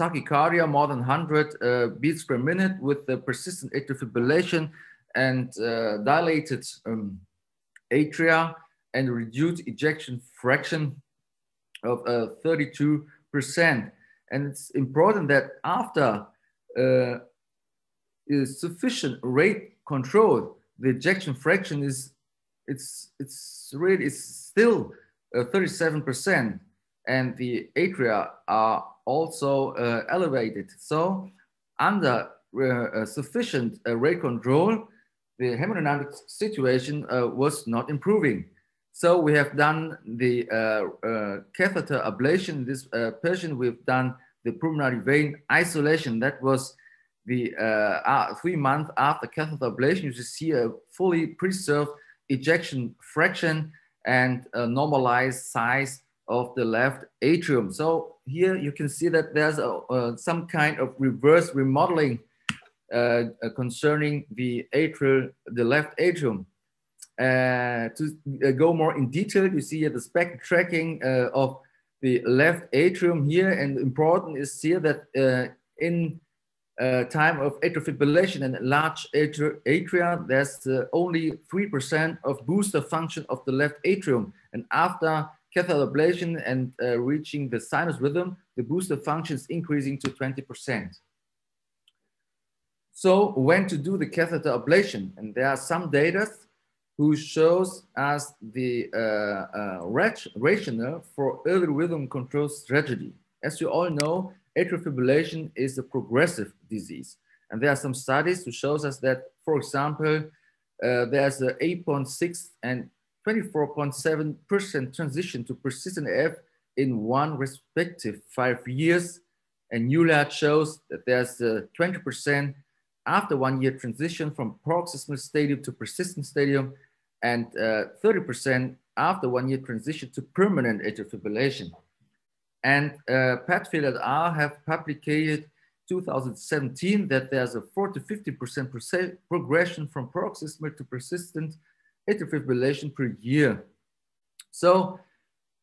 tachycardia, more than 100 uh, beats per minute with the persistent atrial fibrillation and uh, dilated um, atria and reduced ejection fraction of 32%. Uh, and it's important that after uh, sufficient rate control, the ejection fraction is it's it's really it's still 37%, and the atria are also uh, elevated. So under uh, sufficient uh, rate control, the hemodynamic situation uh, was not improving. So we have done the uh, uh, catheter ablation. This uh, patient, we've done the pulmonary vein isolation. That was the three months after catheter ablation. You see a fully preserved ejection fraction and a normalized size of the left atrium. So here you can see that there's a, uh, some kind of reverse remodeling uh, uh, concerning the atrial, the left atrium. Uh, to uh, go more in detail, you see the speckle tracking uh, of the left atrium here, and important is here that in time of atrial fibrillation and large atria, there's only 3% of booster function of the left atrium. And after catheter ablation and uh, reaching the sinus rhythm, the booster function is increasing to 20%. So when to do the catheter ablation, and there are some data who shows us the uh, uh, rationale for early rhythm control strategy. As you all know, atrial fibrillation is a progressive disease. And there are some studies who shows us that, for example, uh, there's a 8.6 and 24.7% transition to persistent AF in one respective five years. And EULAR shows that there's a 20% after one year transition from paroxysmal stadium to persistent stadium and 30% uh, after one year transition to permanent atrial fibrillation. And uh, Padfield et al. have published 2017 that there's a 40 to 50% progression from paroxysmal to persistent atrial fibrillation per year. So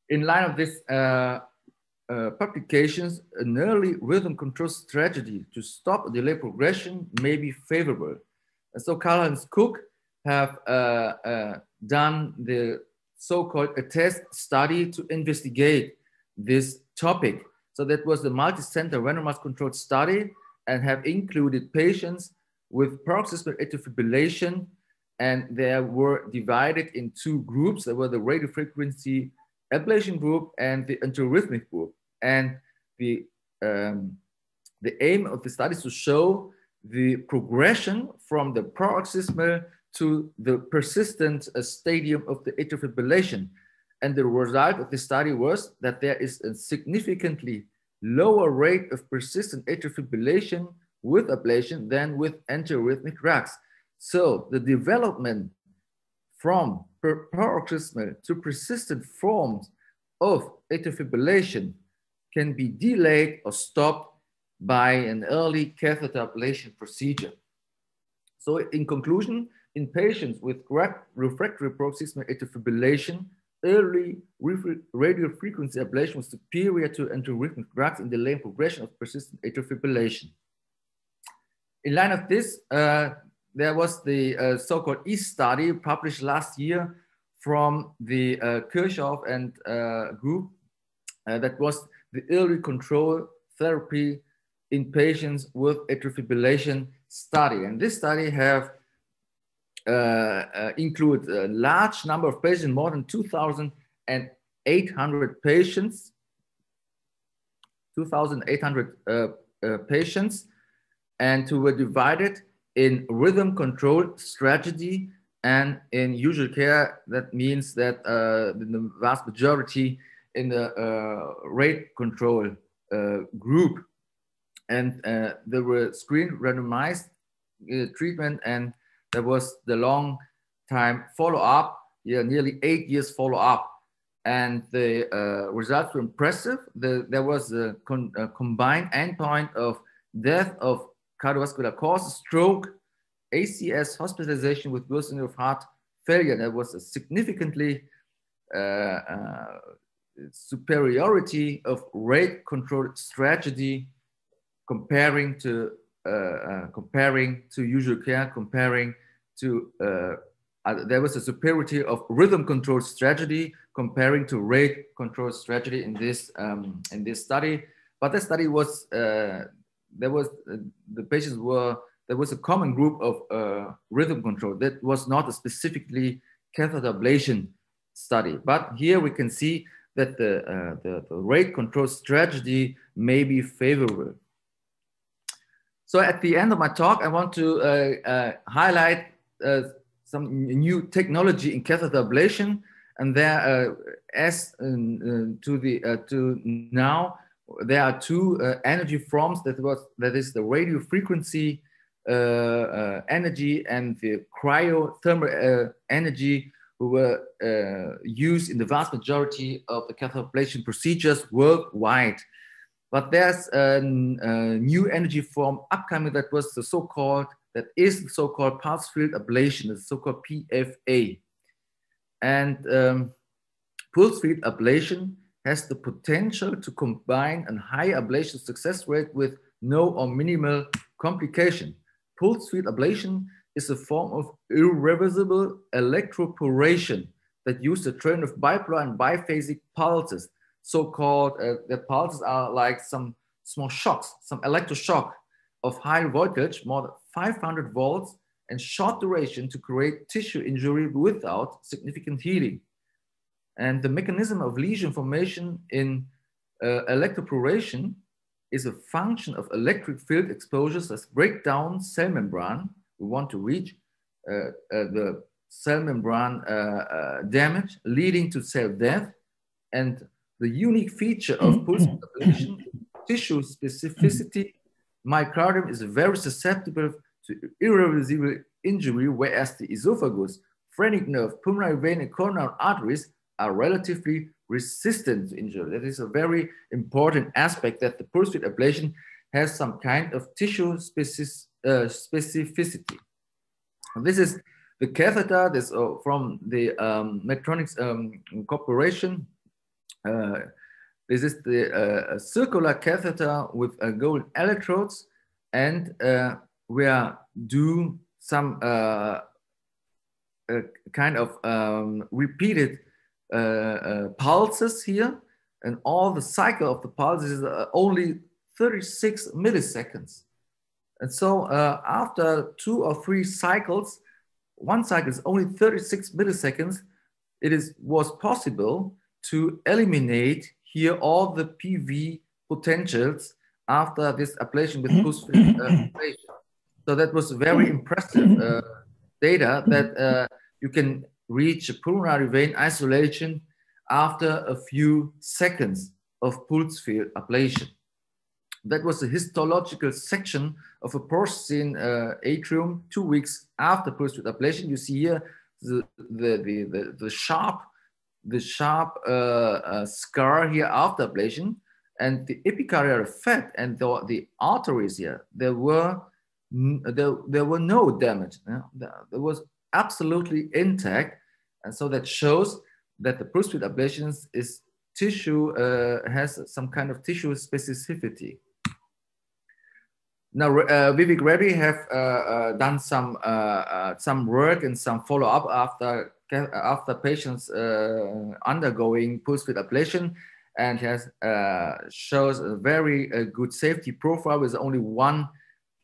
in line of this uh, uh, publications, an early rhythm control strategy to stop delay progression may be favorable. And so Karl-Heinz Kuck have uh, uh, done the so-called ATTEST study to investigate this topic. So that was the multi-center randomized controlled study and have included patients with paroxysmal atrial fibrillation and they were divided in two groups. There were the radiofrequency ablation group and the antiarrhythmic group. And the, um, the aim of the study is to show the progression from the paroxysmal to the persistent uh, stadium of the atrial fibrillation. And the result of the study was that there is a significantly lower rate of persistent atrial fibrillation with ablation than with antiarrhythmic drugs. So the development from paroxysmal to persistent forms of atrial fibrillation can be delayed or stopped by an early catheter ablation procedure. So in conclusion, in patients with refractory paroxysmal atrial fibrillation, early radio frequency ablation was superior to antiarrhythmic drugs in delaying progression of persistent atrial fibrillation. In line of this, uh, there was the uh, so-called EAST study published last year from the uh, Kirchhof and uh, group uh, that was the early control therapy in patients with atrial fibrillation study. And this study have uh, uh, include a large number of patients, more than 2,800 patients, 2,800 patients, and who were divided in rhythm control strategy and in usual care, that means that uh, the vast majority in the uh, rate control uh, group. And uh, there were screen randomized uh, treatment and there was the long time follow-up, yeah, nearly eight years follow-up. And the uh, results were impressive. The, there was a, con a combined endpoint of death of cardiovascular cause, stroke, ACS hospitalization with worsening of heart failure. There was a significantly uh, uh, superiority of rate control strategy comparing to uh, uh comparing to usual care, comparing to uh, uh, there was a superiority of rhythm control strategy comparing to rate control strategy in this um, in this study. But the study was there was the patients were there was a common group of uh, rhythm control that was not a specifically catheter ablation study. But here we can see that the, uh, the, the, rate control strategy may be favorable. So at the end of my talk, I want to uh, uh highlight uh, some new technology in catheter ablation. And there, uh, as to, the, to now, there are two energy forms that was that is the radio frequency uh, uh, energy and the cryothermal uh, energy who were used in the vast majority of the catheter ablation procedures worldwide. But there's a, a, new energy form upcoming that was the so-called, that is the so-called pulse field ablation, the so-called PFA. And um, pulse field ablation has the potential to combine a high ablation success rate with no or minimal complication. Pulse field ablation is a form of irreversible electroporation that uses a train of bipolar and biphasic pulses. So-called, uh, the pulses are like some small shocks, some electroshock of high voltage, more than 500 volts, and short duration to create tissue injury without significant healing. And the mechanism of lesion formation in uh, electroporation is a function of electric field exposures that break down cell membrane. We want to reach uh, uh, the cell membrane uh, uh, damage leading to cell death. And the unique feature of pulse ablation, tissue specificity, myocardium is very susceptible to irreversible injury, whereas the esophagus, phrenic nerve, pulmonary vein, and coronary arteries are relatively resistant to injury. That is a very important aspect that the pulse field ablation has some kind of tissue uh, specificity. This is the catheter this uh, from the um, Medtronics um, Corporation. Uh, this is the uh, circular catheter with uh, gold electrodes, and uh, we are do some uh, kind of um, repeated pulses here, and all the cycle of the pulses is uh, only 36 milliseconds. And so after two or three cycles, one cycle is only 36 milliseconds, it is, was possible to eliminate here all the PV potentials after this ablation with uh, ablation. So that was very impressive uh, data that uh, you can reach pulmonary vein isolation after a few seconds of pulse field ablation. That was a histological section of a porcine uh, atrium two weeks after pulse field ablation. You see here the, the, the, the, the sharp, the sharp uh, uh, scar here after ablation and the epicardial fat and the, the arteries here, there were, there, there were no damage. There was absolutely intact. And so that shows that the field ablations is tissue, uh, has some kind of tissue specificity. Now, uh, Vivek Reddy have uh, uh done some uh, uh, some work and some follow up after after patients undergoing field ablation, and has shows a very good safety profile with only one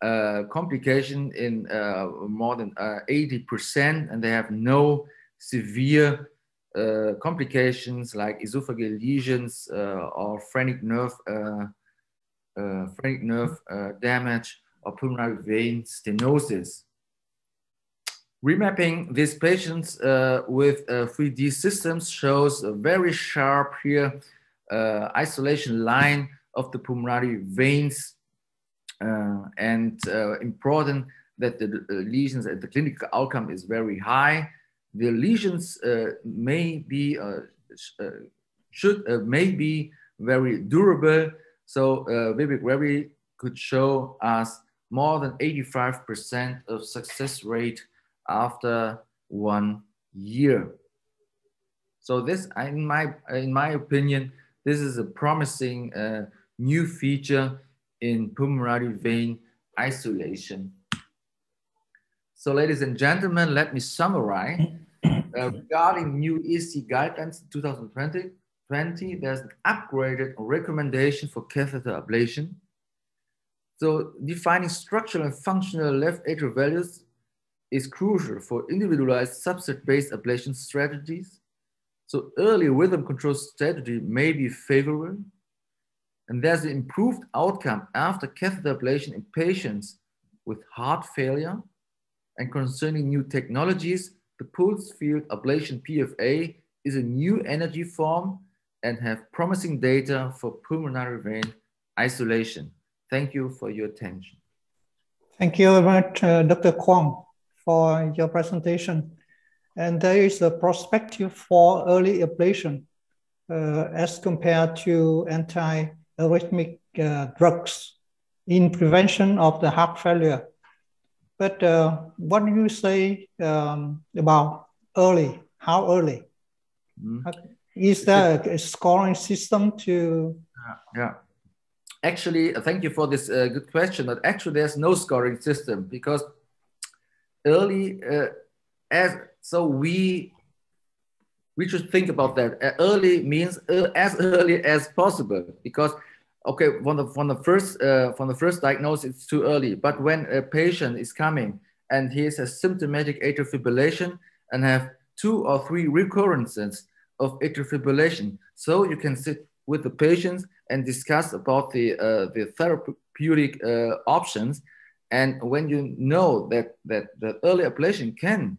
uh, complication in uh, more than 80%, uh, and they have no severe uh, complications like esophageal lesions or phrenic nerve, phrenic nerve damage or pulmonary vein stenosis. Remapping these patients uh, with uh, 3D systems shows a very sharp here uh, isolation line of the pulmonary veins uh, Uh, and uh, important that the uh, lesions and the clinical outcome is very high. The lesions uh, may be should may be very durable. So Vivek Ravi could show us more than 85% of success rate after one year. So this, in my, in my opinion, this is a promising uh, new feature in pulmonary vein isolation. So ladies and gentlemen, let me summarize. Uh, regarding new EC guidelines 2020, 20, there's an upgraded recommendation for catheter ablation. So defining structural and functional left atrial values is crucial for individualized substrate-based ablation strategies. So early rhythm control strategy may be favorable. And there's an improved outcome after catheter ablation in patients with heart failure. And concerning new technologies, the pulse field ablation PFA is a new energy form and have promising data for pulmonary vein isolation. Thank you for your attention. Thank you very much, uh, Dr. Quang, for your presentation. And there is a perspective for early ablation uh, as compared to anti-arrhythmic uh, drugs in prevention of the heart failure. But uh, what do you say um, about early? How early? Mm. Is there a scoring system to? Yeah actually, uh, thank you for this uh, good question, but actually there's no scoring system because early, uh, as so we we should think about that. Early means uh, as early as possible because okay, from the from the first uh, from the first diagnosis, it's too early. But when a patient is coming and he has a symptomatic atrial fibrillation and have two or three recurrences of atrial fibrillation, so you can sit with the patients and discuss about the, uh, the therapeutic uh, options. And when you know that, that the early ablation can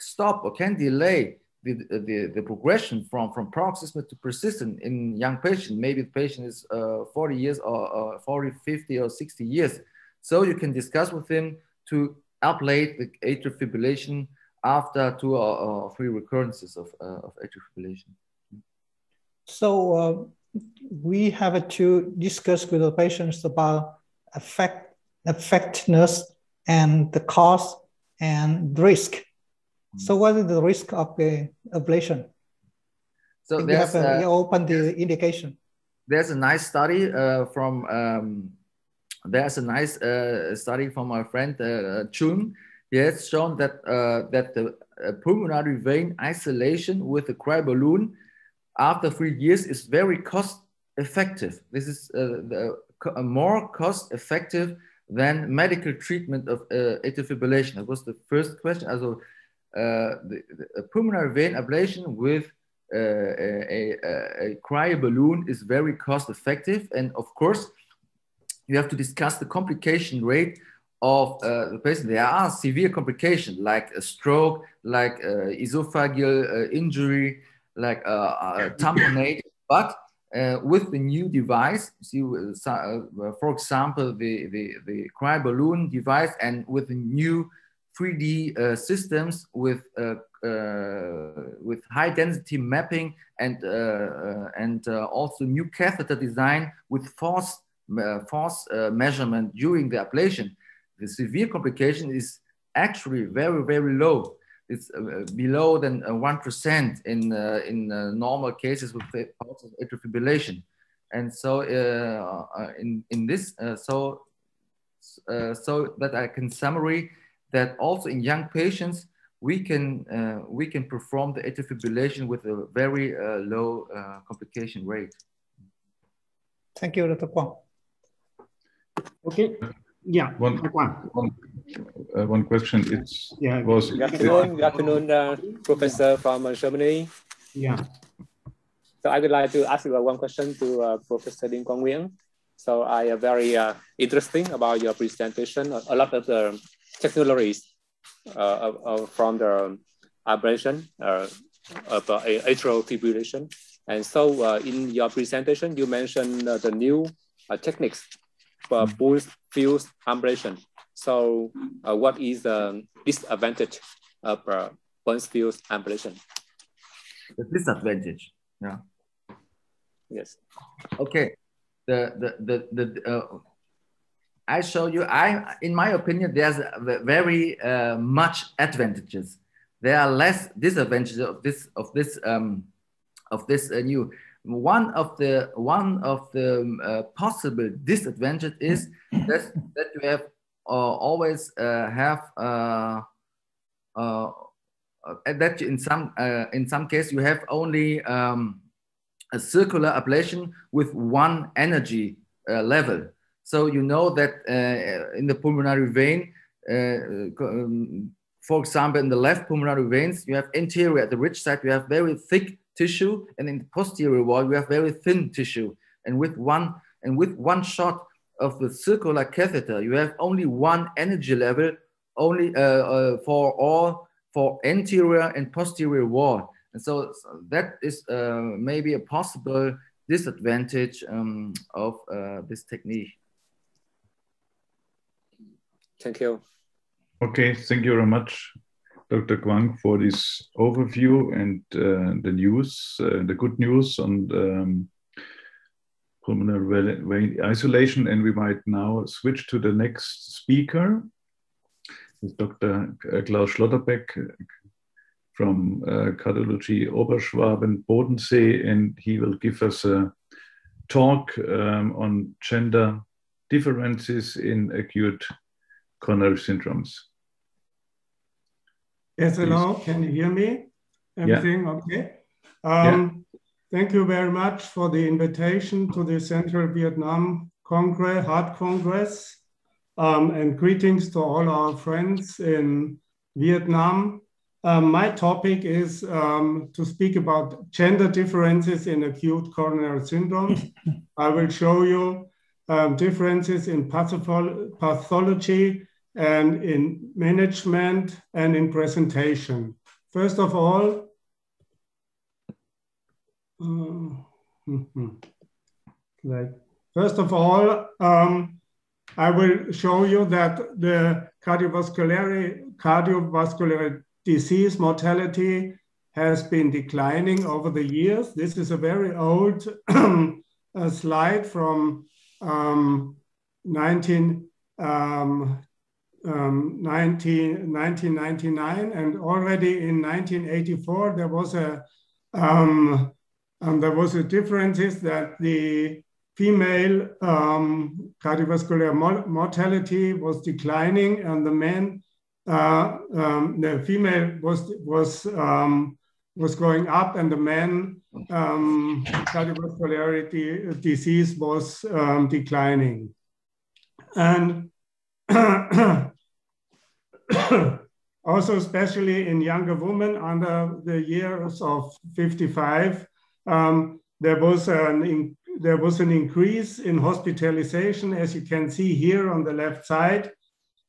stop or can delay the, the, the progression from, from paroxysmal to persistent in young patient, maybe the patient is uh, 40 years or, or 40, 50 or 60 years. So you can discuss with him to ablate the atrial fibrillation after two or, or three recurrences of, uh, of atrial fibrillation. So uh, we have to discuss with the patients about effect, effectiveness and the cost and risk. So what is the risk of the ablation? So we have a, uh, open the indication. There's a nice study uh, from um, there's a nice uh, study from my friend uh, Chun. He has shown that uh, that the uh, pulmonary vein isolation with a cryoballoon after three years is very cost effective. This is uh, the, more cost effective than medical treatment of uh, atrial fibrillation. That was the first question. Also, uh, the, the pulmonary vein ablation with uh, a, a, a is very cost effective. And of course, you have to discuss the complication rate of uh, the patient. There are severe complications like a stroke, like uh, esophageal uh, injury, like uh, uh, tamponade. But uh, with the new device, see, for example, the, the, the cryoballoon device and with the new 3D uh, systems with uh, uh, with high density mapping and and also new catheter design with force force measurement during the ablation, the severe complication is actually very very low. It's uh, below than uh, one percent in uh, in normal cases with atrial fibrillation, and so in in this so so that I can summary that also in young patients we can uh, we can perform the atrial fibrillation with a very uh, low uh, complication rate. Thank you, Dr. Quang. Okay. Yeah, one, one, uh, one question. It's yeah. Was good afternoon, good afternoon, uh, Professor from uh, Germany. Yeah. So I would like to ask you one question to uh, Professor Dinh Quang Nguyen. So I am very uh, interesting about your presentation. A lot of the technologies uh, from the ablation of atrial fibrillation. And so in your presentation, you mentioned the new techniques for pulse field ablation. So uh, what is the disadvantage of uh, pulse field ablation? The disadvantage, yeah. Yes. Okay. The the the the. I show you. I, in my opinion, there's very uh, much advantages. There are less disadvantages of this of this um, of this uh, new one of the one of the um, uh, possible disadvantage is that, that you have uh, always uh, have uh, uh, uh, that in some in some case you have only um, a circular ablation with one energy level. So you know that uh, in the pulmonary vein, uh, um, for example, in the left pulmonary veins, you have anterior at the ridge side, you have very thick tissue, and in the posterior wall, you have very thin tissue. And with one and with one shot of the circular catheter, you have only one energy level, only uh, uh, for all for anterior and posterior wall. And so, so that is uh, maybe a possible disadvantage um, of uh, this technique. Thank you. Okay, thank you very much, Dr. Quang, for this overview and uh, the news, uh, the good news on um, pulmonary vein isolation. And we might now switch to the next speaker, Dr. Klaus Schlotterbeck from uh, Cardiology Oberschwaben Bodensee, and he will give us a talk um, on gender differences in acute coronary syndromes. Yes, hello, Please. can you hear me? Everything yeah. okay? Um, yeah. Thank you very much for the invitation to the Central Vietnam Congress, Heart Congress, um, and greetings to all our friends in Vietnam. Um, my topic is um, to speak about gender differences in acute coronary syndromes. I will show you um, differences in pathology and in management and in presentation. First of all, uh, like first of all, um, I will show you that the cardiovascular cardiovascular disease mortality has been declining over the years. This is a very old uh, slide from um, 19, um, um, 19, 1999, and already in 1984 there was a um, um, there was a differences that the female um, cardiovascular mortality was declining, and the men, uh, um, the female was was um, was going up, and the men um, cardiovascular disease was um, declining, and also especially in younger women under the years of 55 um, there was an there was an increase in hospitalization, as you can see here on the left side.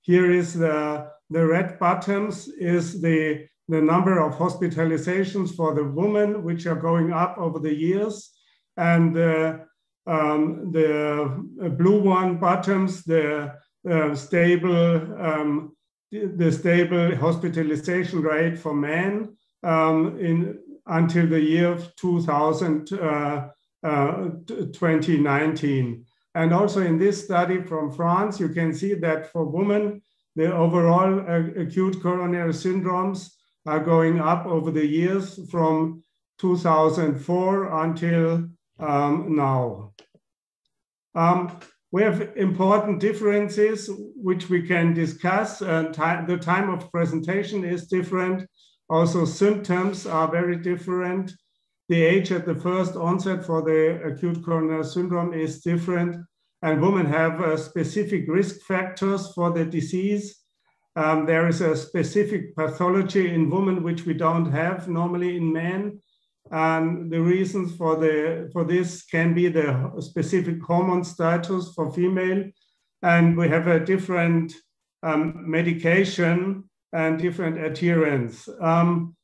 Here is the the red buttons is the the number of hospitalizations for the women, which are going up over the years, and uh, um, the blue one bottoms the uh, stable um, the, stable hospitalization rate for men um, in until the year 2000, uh, uh, 2019. And also in this study from France, you can see that for women, the overall uh, acute coronary syndromes are going up over the years from 2004 until um, now. Um, we have important differences which we can discuss. Uh, the time of presentation is different. Also, symptoms are very different. The age at the first onset for the acute coronary syndrome is different, and women have uh, specific risk factors for the disease. Um, there is a specific pathology in women which we don't have normally in men. And the reasons for, the, for this can be the specific hormone status for female. And we have a different um, medication and different adherence. Um,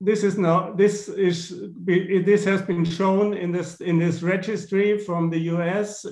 this is now this is this has been shown in this in this registry from the US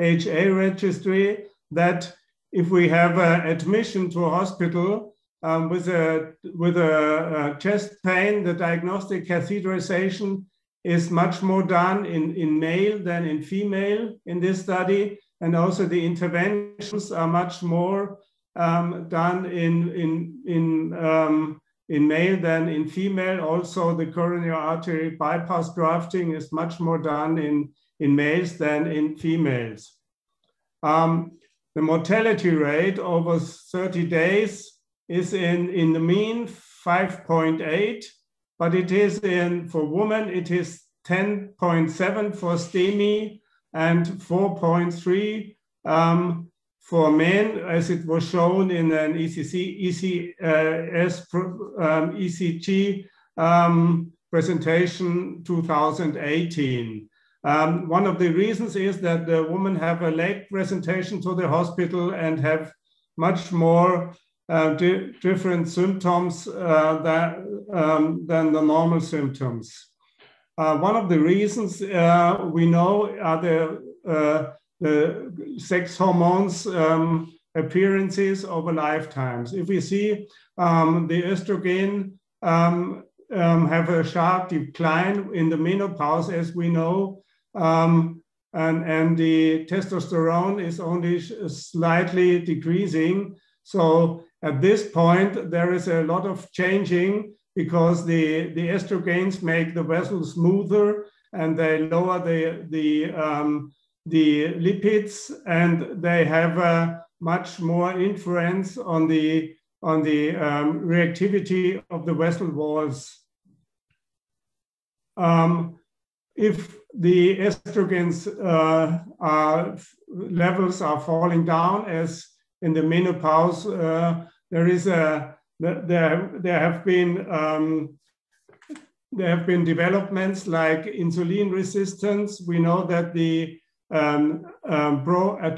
HA registry that if we have an admission to a hospital um, with a with a, a, chest pain, the diagnostic catheterization is much more done in, in male than in female in this study and also the interventions are much more um, done in in in um, in male than in female. Also, the coronary artery bypass grafting is much more done in in males than in females. Um, the mortality rate over 30 days is in in the mean 5.8, but it is in for women it is 10.7 for STEMI and 4.3 um, for men, as it was shown in an ECC, ECS, um, ECG um, presentation 2018. Um, one of the reasons is that the women have a late presentation to the hospital and have much more uh, di different symptoms uh, than, um, than the normal symptoms. Uh, one of the reasons uh, we know are the, the sex hormones um, appearances over lifetimes. If we see um, the estrogen um, um, have a sharp decline in the menopause, as we know, um, and, and the testosterone is only slightly decreasing. So at this point, there is a lot of changing because the, the estrogens make the vessel smoother and they lower the, the, um, the lipids and they have a much more influence on the, on the um, reactivity of the vessel walls. Um, if the estrogens uh, are, levels are falling down as in the menopause, uh, there is a there, there have been um, there have been developments like insulin resistance. We know that the um, um, uh,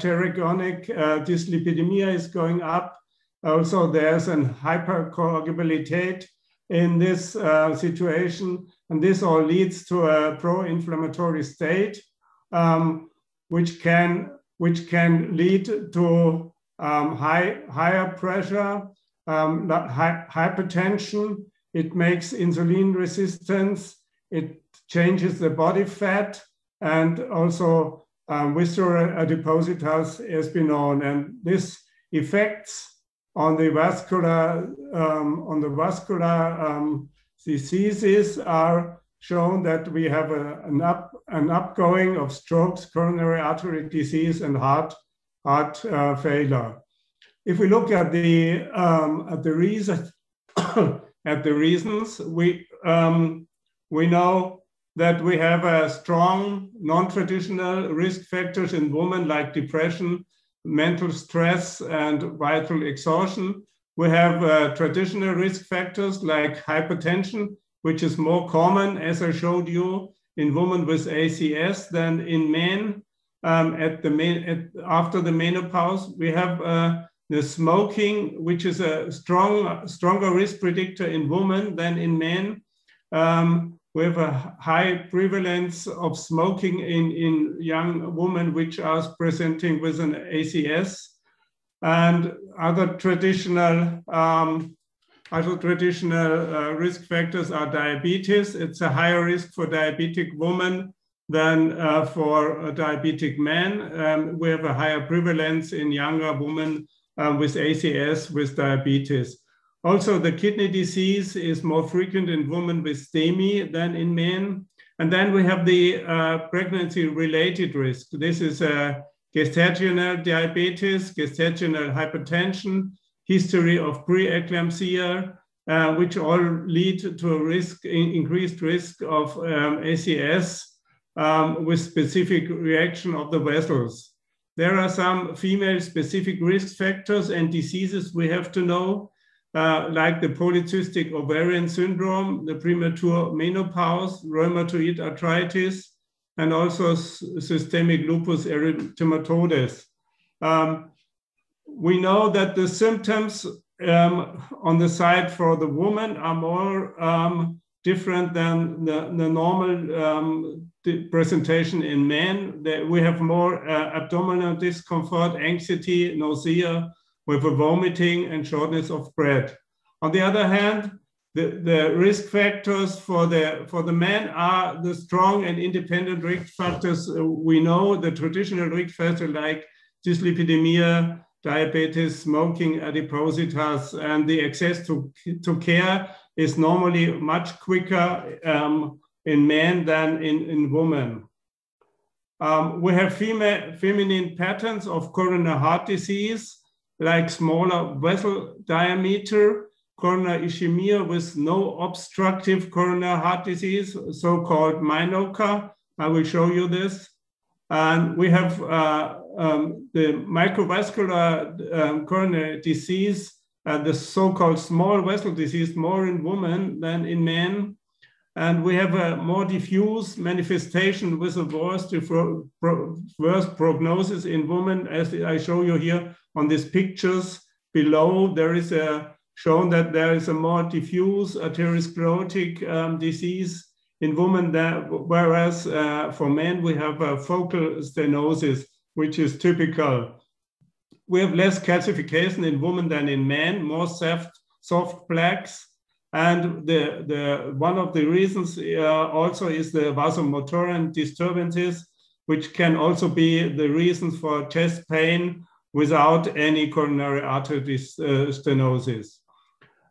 dyslipidemia is going up. Also, there's an hypercoagulability in this uh, situation, and this all leads to a pro-inflammatory state, um, which can which can lead to um, high higher pressure um, hypertension, it makes insulin resistance, it changes the body fat, and also um, visceral adipositas has been known. And this effects on the vascular um, on the vascular um, diseases are shown that we have a, an up an upgoing of strokes, coronary artery disease, and heart heart uh, failure if we look at the um, at the reason at the reasons, we um, we know that we have a strong non-traditional risk factors in women like depression, mental stress, and vital exhaustion. We have uh, traditional risk factors like hypertension, which is more common, as I showed you, in women with ACS than in men. Um, at the at, after the menopause, we have uh, the smoking, which is a strong, stronger risk predictor in women than in men. Um, we have a high prevalence of smoking in, in young women which are presenting with an ACS. And other traditional, um, other traditional uh, risk factors are diabetes. It's a higher risk for diabetic women than uh, for a diabetic men. Um, we have a higher prevalence in younger women um, with ACS, with diabetes. Also, the kidney disease is more frequent in women with STEMI than in men. And then we have the uh, pregnancy-related risk. This is uh, gestational diabetes, gestational hypertension, history of preeclampsia, uh, which all lead to a risk, increased risk of um, ACS um, with specific reaction of the vessels. There are some female specific risk factors and diseases we have to know, uh, like the polycystic ovarian syndrome, the premature menopause, rheumatoid arthritis, and also systemic lupus erythematodes. Um, we know that the symptoms um, on the side for the woman are more um, different than the, the normal um, presentation in men. That We have more uh, abdominal discomfort, anxiety, nausea, with a vomiting and shortness of breath. On the other hand, the, the risk factors for the for the men are the strong and independent risk factors. Uh, we know the traditional risk factors like dyslipidemia, diabetes, smoking, adipositas, and the access to, to care is normally much quicker um, in men than in, in women. Um, we have female, feminine patterns of coronary heart disease, like smaller vessel diameter, coronary ischemia with no obstructive coronary heart disease, so-called MINOCA. I will show you this. And we have uh, um, the microvascular um, coronary disease, uh, the so-called small vessel disease, more in women than in men. And we have a more diffuse manifestation with a worse, worse prognosis in women, as I show you here on these pictures below. There is a shown that there is a more diffuse arteriosclerotic um, disease in women, that, whereas uh, for men we have a focal stenosis, which is typical. We have less calcification in women than in men, more soft, soft plaques, and the, the, one of the reasons uh, also is the vasomotor and disturbances, which can also be the reasons for chest pain without any coronary artery uh, stenosis.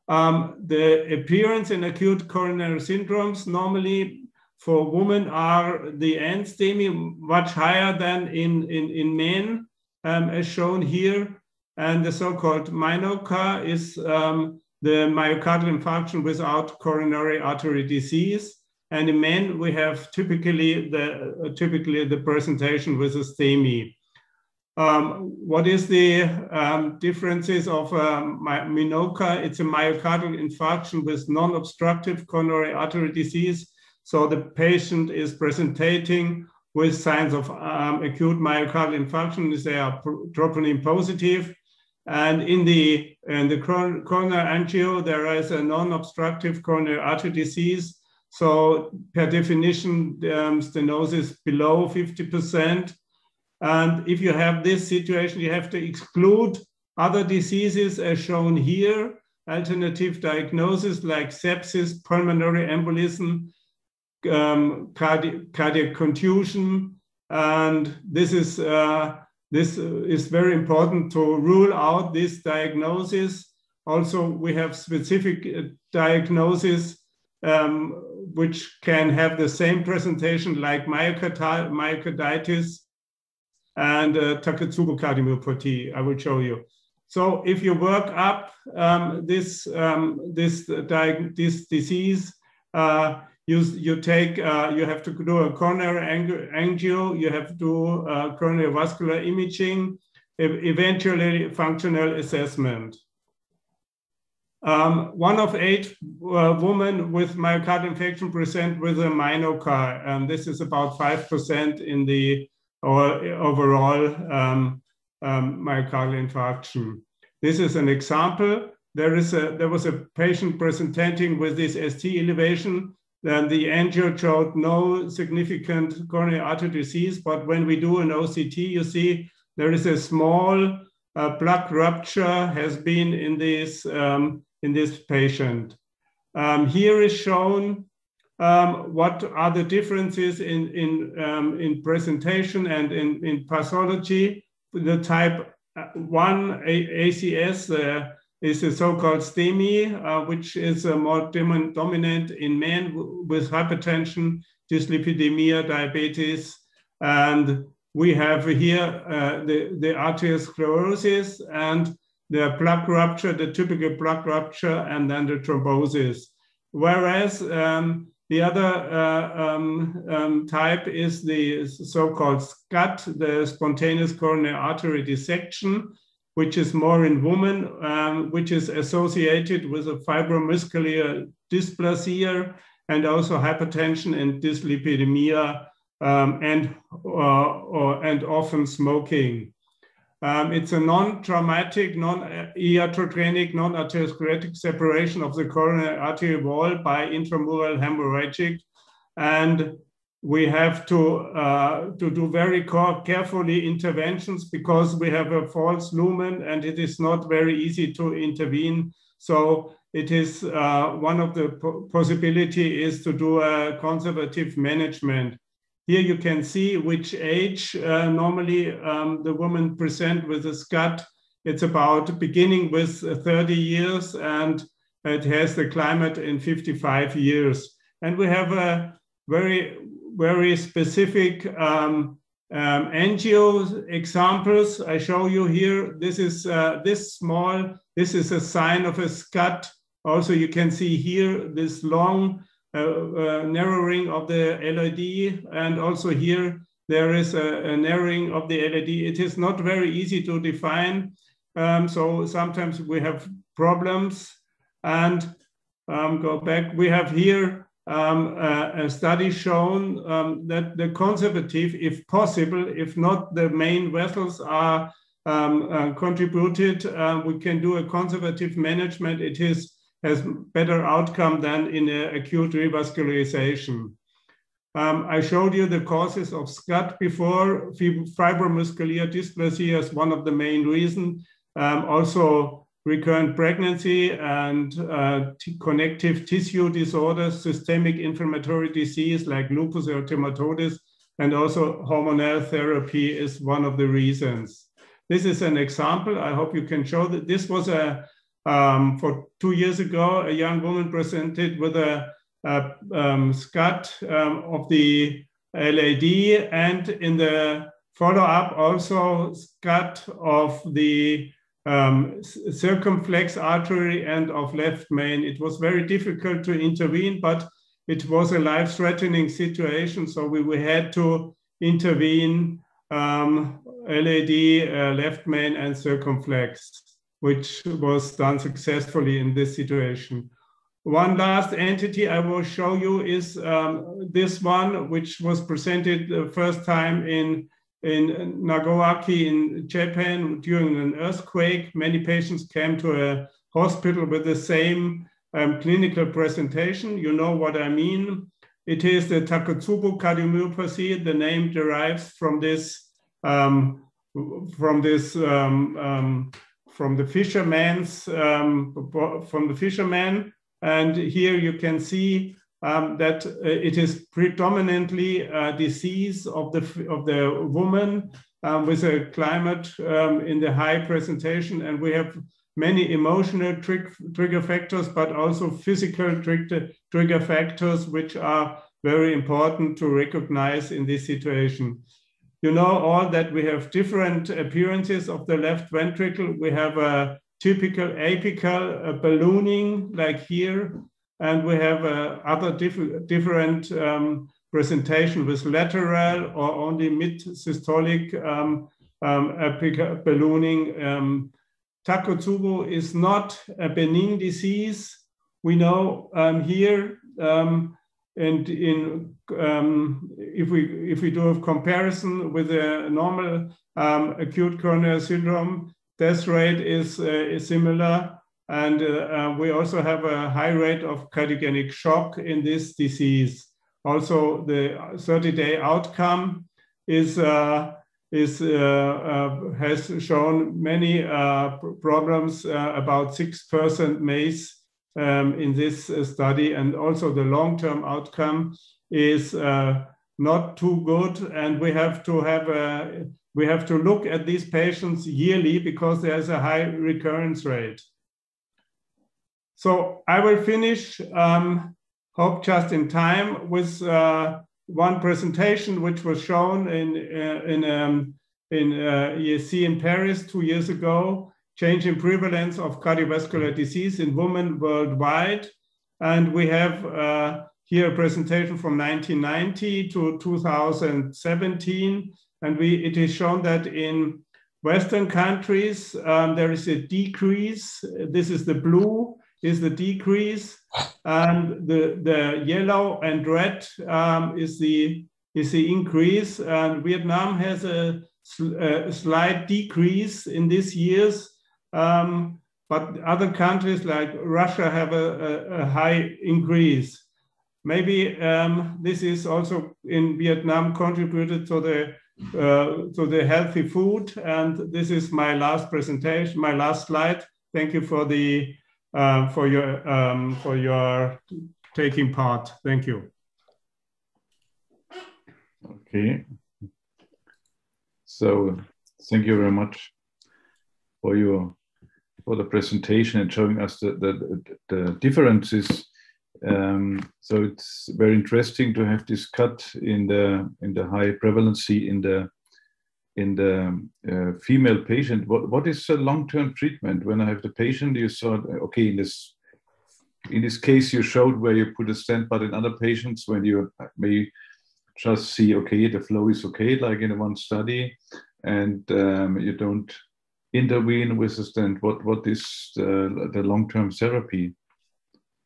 Um, the appearance in acute coronary syndromes normally for women are the NSTEMI much higher than in, in, in men, um, as shown here. And the so-called MINOCA is um, the myocardial infarction without coronary artery disease. And in men, we have typically the, uh, typically the presentation with a STEMI. Um, what is the um, differences of um, MINOCA? It's a myocardial infarction with non-obstructive coronary artery disease. So the patient is presenting with signs of um, acute myocardial infarction. Is they are troponin positive. And in the, in the coronary angio, there is a non-obstructive coronary artery disease. So per definition, um, stenosis below 50%. And if you have this situation, you have to exclude other diseases as shown here, alternative diagnosis like sepsis, pulmonary embolism, um, cardi cardiac contusion. And this is uh, this is very important to rule out this diagnosis. Also, we have specific uh, diagnosis um, which can have the same presentation like myocarditis and uh, Takotsubo cardiomyopathy. I will show you. So if you work up um, this, um, this, this disease, uh, you, you take, uh, you have to do a coronary angio, you have to do uh, coronary vascular imaging, eventually functional assessment. Um, one of eight uh, women with myocardial infarction present with a MINOCA, and this is about 5% in the overall um, um, myocardial infarction. This is an example. There, is a, there was a patient presenting with this ST elevation then the angio showed no significant coronary artery disease, but when we do an OCT, you see there is a small uh, plaque rupture has been in this, um, in this patient. Um, here is shown um, what are the differences in, in, um, in presentation and in, in pathology. The type 1 ACS, uh, is the so-called STEMI, uh, which is more dominant in men with hypertension, dyslipidemia, diabetes. And we have here uh, the, the arteriosclerosis and the plaque rupture, the typical plaque rupture, and then the thrombosis. Whereas um, the other uh, um, um, type is the so-called SCAD, the spontaneous coronary artery dissection, which is more in women, um, which is associated with a fibromuscular dysplasia and also hypertension and dyslipidemia um, and, uh, or, and often smoking. Um, it's a non-traumatic, non-iatrogenic, non-atherosclerotic separation of the coronary artery wall by intramural hemorrhagic and we have to, uh, to do very carefully interventions because we have a false lumen and it is not very easy to intervene. So it is uh, one of the po possibility is to do a conservative management. Here you can see which age uh, normally um, the woman present with a SCAD. It's about beginning with 30 years and it has the climate in 55 years. And we have a very very specific um, um, angio examples. I show you here. This is uh, this small. This is a sign of a SCAD Also, you can see here this long uh, narrowing of the LAD, and also here there is a, a, narrowing of the LAD. It is not very easy to define, um, so sometimes we have problems. And um, go back, we have here um, a, a, study shown um, that the conservative, if possible, if not the main vessels are um, uh, contributed, uh, we can do a conservative management. It is has better outcome than in acute revascularization. Um, I showed you the causes of SCAD before, fibromuscular dysplasia is one of the main reasons. Um, also recurrent pregnancy and uh, connective tissue disorders, systemic inflammatory disease like lupus erythematosus, and also hormonal therapy is one of the reasons. This is an example. I hope you can show that this was a um, for two years ago, a young woman presented with a, a um, SCAD um, of the LAD and in the follow-up also SCAD of the um, circumflex artery and of left main. It was very difficult to intervene, but it was a life-threatening situation, so we, we had to intervene um, LAD, uh, left main, and circumflex which was done successfully in this situation. One last entity I will show you is um, this one, which was presented the first time in, in Nagawaki in Japan during an earthquake. Many patients came to a hospital with the same um, clinical presentation. You know what I mean. It is the Takotsubo cardiomyopathy. The name derives from this um, from this um, um from the fisherman's um, from the fisherman, and here you can see um, that uh, it is predominantly a disease of the of the woman um, with a climate um, in the high presentation, and we have many emotional trig trigger factors, but also physical trigger trigger factors, which are very important to recognize in this situation. You know all that we have different appearances of the left ventricle. We have a typical apical ballooning like here, and we have uh, other diff different um, presentation with lateral or only mid-systolic um, um, ballooning. Um, Takotsubo is not a benign disease. We know um, here um, and in um, if we if we do a comparison with a normal um, acute coronary syndrome, death rate is, uh, is similar. And uh, uh, we also have a high rate of cardiogenic shock in this disease. Also, the 30-day outcome is uh, is uh, uh, has shown many problems. about six percent MACE um, in this uh, study. And also the long-term outcome is uh, not too good. And we have to have a, we have to look at these patients yearly because there's a high recurrence rate. So I will finish, um, hope just in time, with uh, one presentation which was shown in, uh, in, um, in uh, ESC in Paris two years ago change in prevalence of cardiovascular disease in women worldwide. And we have uh, here a presentation from 1990 to 2017. And we, it is shown that in Western countries, um, there is a decrease. This is the blue, is the decrease. And the, the yellow and red um, is, the, is the increase. And Vietnam has a, a slight decrease in these years. Um, but other countries like Russia have a, a, a high increase. Maybe um, this is also in Vietnam contributed to the uh, to the healthy food. And this is my last presentation, my last slide. Thank you for the uh, for your um, for your taking part. Thank you. Okay. So thank you very much for your for the presentation and showing us the, the, the differences. Um, so it's very interesting to have this cut in the in the high prevalency in the in the uh, female patient. What what is a long term treatment? When I have the patient, you saw okay in this in this case you showed where you put a stent, but in other patients when you may just see, okay, the flow is okay, like in one study, and um, you don't intervene with the stent, what, what is the, the long-term therapy?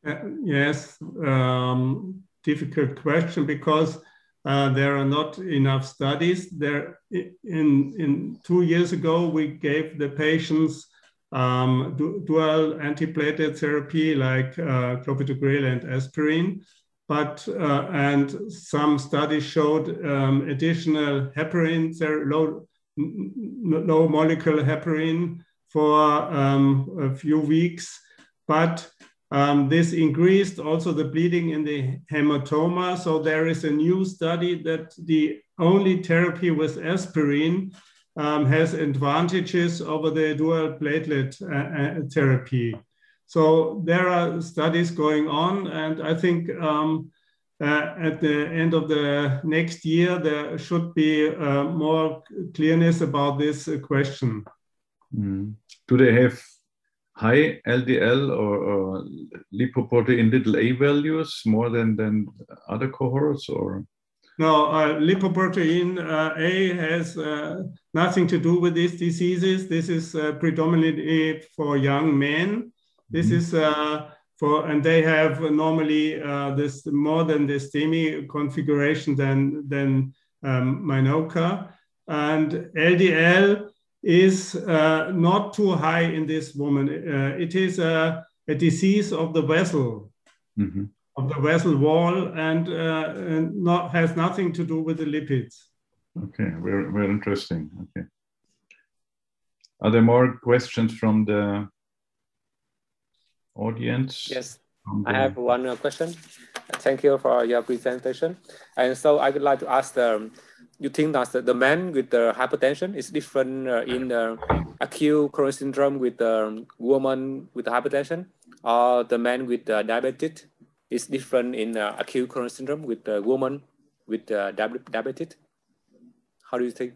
Uh, yes, um, difficult question because uh, there are not enough studies. There, in, in two years ago, we gave the patients um, dual antiplatelet therapy like uh, clopidogrel and aspirin, but uh, and some studies showed um, additional heparin, low, low molecular heparin for um, a few weeks, but um, this increased also the bleeding in the hematoma. So there is a new study that the only therapy with aspirin um, has advantages over the dual platelet uh, uh, therapy. So there are studies going on, and I think um, uh, at the end of the next year, there should be uh, more clearness about this uh, question. Mm. Do they have high LDL or, or lipoprotein little a values more than, than other cohorts or? No, uh, lipoprotein uh, A has uh, nothing to do with these diseases. This is uh, predominantly for young men. This mm-hmm. is uh, for, and they have normally uh, this more than this STEMI configuration than than um, MINOCA. And LDL is not too high in this woman. it is a, a disease of the vessel. Mm-hmm of the vessel wall and, uh, and not, has nothing to do with the lipids. Okay, very, very interesting. Okay. Are there more questions from the audience? Yes, the... I have one uh, question. Thank you for your presentation. And so I would like to ask, um, you think that the, the man with the hypertension is different uh, in the acute coronary syndrome with the woman with the hypertension or the man with the diabetes is different in uh, acute coronary syndrome with the woman with uh, diabetes? How do you think?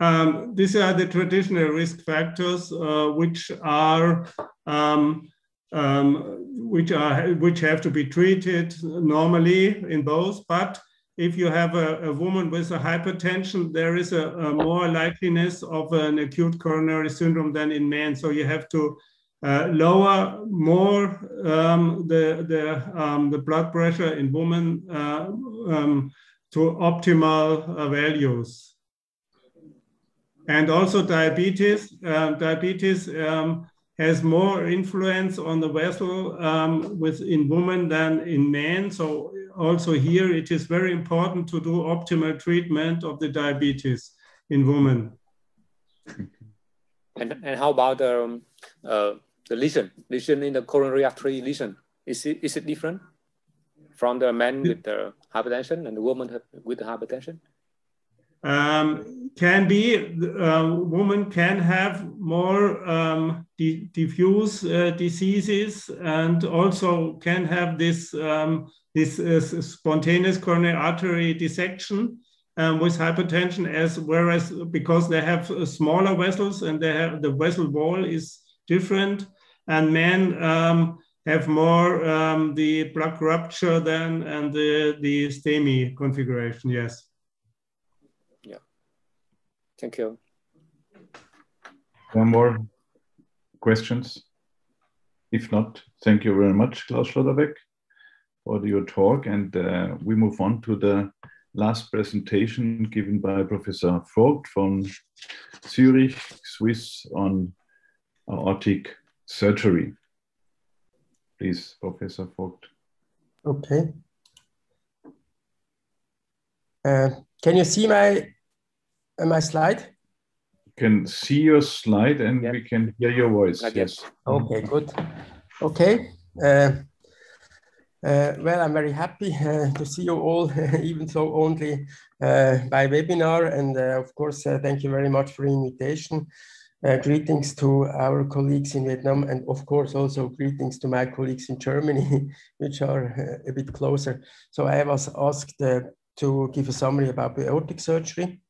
Um, these are the traditional risk factors uh, which are um, um, which are which have to be treated normally in both. But if you have a, a woman with a hypertension, there is a, a, more likeliness of an acute coronary syndrome than in men. So you have to uh, lower more um, the, the, um, the blood pressure in women uh, um, to optimal uh, values. And also diabetes. Uh, diabetes um, has more influence on the vessel um, within women than in men. So also here it is very important to do optimal treatment of the diabetes in women. And, and how about um, uh, the lesion, lesion in the coronary artery lesion, is it, is it different from the man with the hypertension and the woman with the hypertension? Um, can be, uh, woman can have more um, di diffuse uh, diseases and also can have this, um, this spontaneous coronary artery dissection um, with hypertension as whereas because they have uh, smaller vessels and they have the vessel wall is different and men um, have more um, the plaque rupture than and the, the STEMI configuration, yes. Yeah, thank you. One more questions? If not, thank you very much, Klaus Schlotterbeck, for your talk. And uh, we move on to the last presentation given by Professor Vogt from Zurich, Swiss on aortic surgery. Please, Professor Vogt. Okay. Uh, can you see my uh, my slide? can see your slide and yep. we can hear your voice. Yes. Okay, good. Okay. Uh, uh, well, I'm very happy uh, to see you all, even though only uh, by webinar. And uh, of course, thank you very much for the invitation. Uh, greetings to our colleagues in Vietnam and of course also greetings to my colleagues in Germany, which are uh, a bit closer. So I was asked uh, to give a summary about aortic surgery.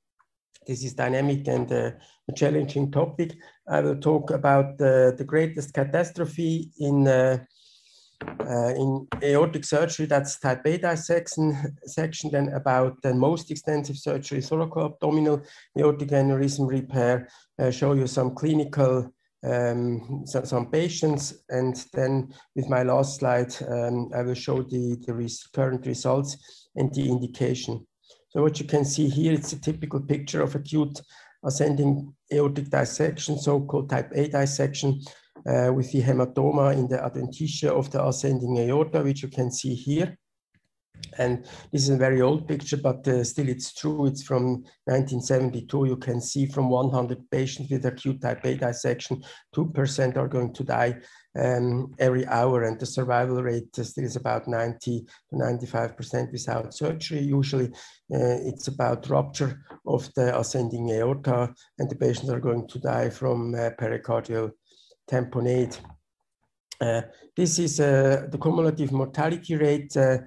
This is dynamic and uh, a challenging topic. I will talk about the greatest catastrophe in, uh, in aortic surgery, that's type A dissection, section, then about the most extensive surgery, thoracoabdominal aortic aneurysm repair, uh, show you some clinical, um, some, some, patients, and then with my last slide, um, I will show the, the res current results and the indication. So what you can see here, it's a typical picture of acute ascending aortic dissection, so-called type A dissection, uh, with the hematoma in the adventitia of the ascending aorta, which you can see here. And this is a very old picture, but uh, still it's true. It's from 1972. You can see from 100 patients with acute type A dissection, 2% are going to die um, every hour. And the survival rate still is about 90 to 95% without surgery. Usually uh, it's about rupture of the ascending aorta and the patients are going to die from uh, pericardial tamponade. Uh, this is uh, the cumulative mortality rate uh,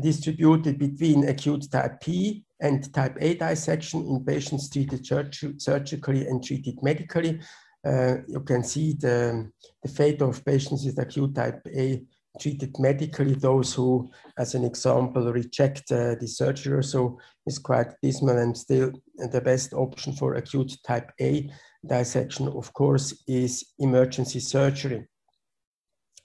distributed between acute type B and type A dissection in patients treated surgically and treated medically. Uh, you can see the, the fate of patients with acute type A treated medically, those who, as an example, reject uh, the surgery so is quite dismal and still the best option for acute type A dissection, of course, is emergency surgery.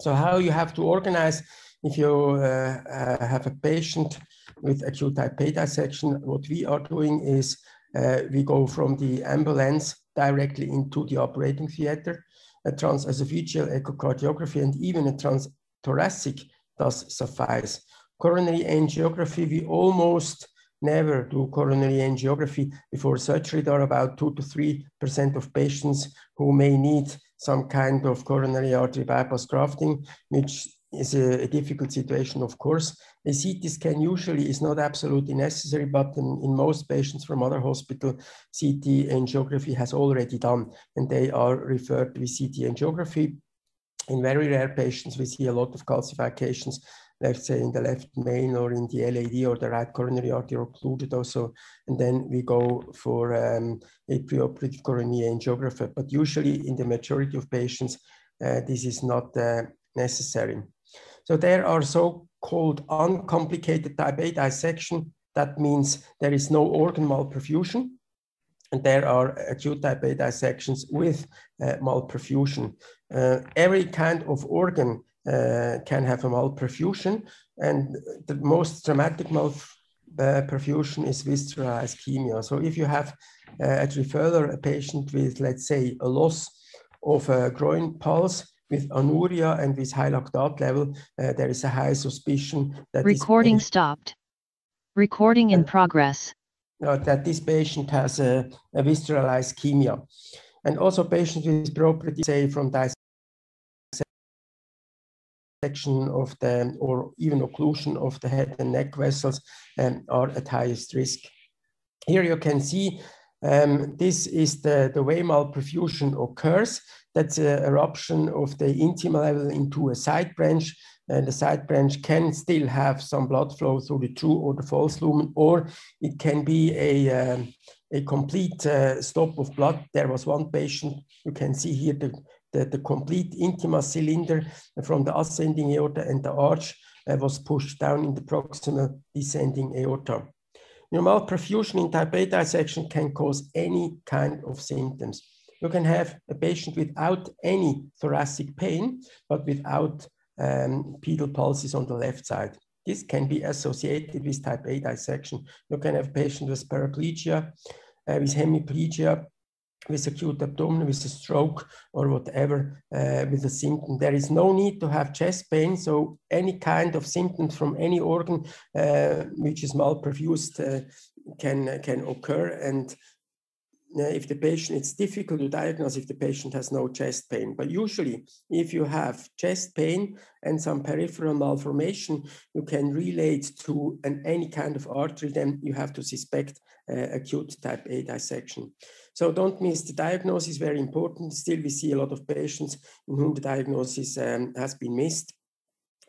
So how you have to organize if you uh, uh, have a patient with acute type A dissection, what we are doing is uh, we go from the ambulance directly into the operating theater. A transesophageal echocardiography and even a transthoracic does suffice. Coronary angiography, we almost never do coronary angiography before surgery. There are about two to 3% of patients who may need some kind of coronary artery bypass grafting, which is a, a, difficult situation, of course. A CT scan usually is not absolutely necessary, but in, in, most patients from other hospital, CT angiography has already done, and they are referred with CT angiography. In very rare patients, we see a lot of calcifications let's say in the left main or in the LAD or the right coronary artery occluded also. And then we go for um, a preoperative coronary angiography. But usually in the majority of patients, uh, this is not uh, necessary. So there are so-called uncomplicated type A dissection. That means there is no organ malperfusion. And there are acute type A dissections with uh, malperfusion. Uh, every kind of organ can have a malperfusion. And the most dramatic malperfusion is visceral ischemia. So if you have uh, at referral a patient with, let's say, a loss of a groin pulse with anuria and with high lactate level, uh, there is a high suspicion that recording stopped. Recording in progress. Uh, that this patient has a, a visceral ischemia. And also patients with property, say from section of the, or even occlusion of the head and neck vessels um, are at highest risk. Here you can see um, this is the, the way malperfusion occurs. That's a eruption of the intima level into a side branch. And the side branch can still have some blood flow through the true or the false lumen, or it can be a, um, a complete uh, stop of blood. There was one patient, you can see here the, the, the complete intima cylinder from the ascending aorta and the arch uh, was pushed down in the proximal descending aorta. Normal perfusion in type A dissection can cause any kind of symptoms. You can have a patient without any thoracic pain, but without um, pedal pulses on the left side. This can be associated with type A dissection. You can have a patient with paraplegia, uh, with hemiplegia, with acute abdomen, with a stroke or whatever, uh, with a symptom. There is no need to have chest pain. So any kind of symptoms from any organ uh, which is malperfused uh, can, can occur. And if the patient, it's difficult to diagnose if the patient has no chest pain. But usually, if you have chest pain and some peripheral malformation, you can relate to an, any kind of artery, then you have to suspect uh, acute type A dissection. So don't miss the diagnosis, very important. Still, we see a lot of patients in whom the diagnosis um, has been missed.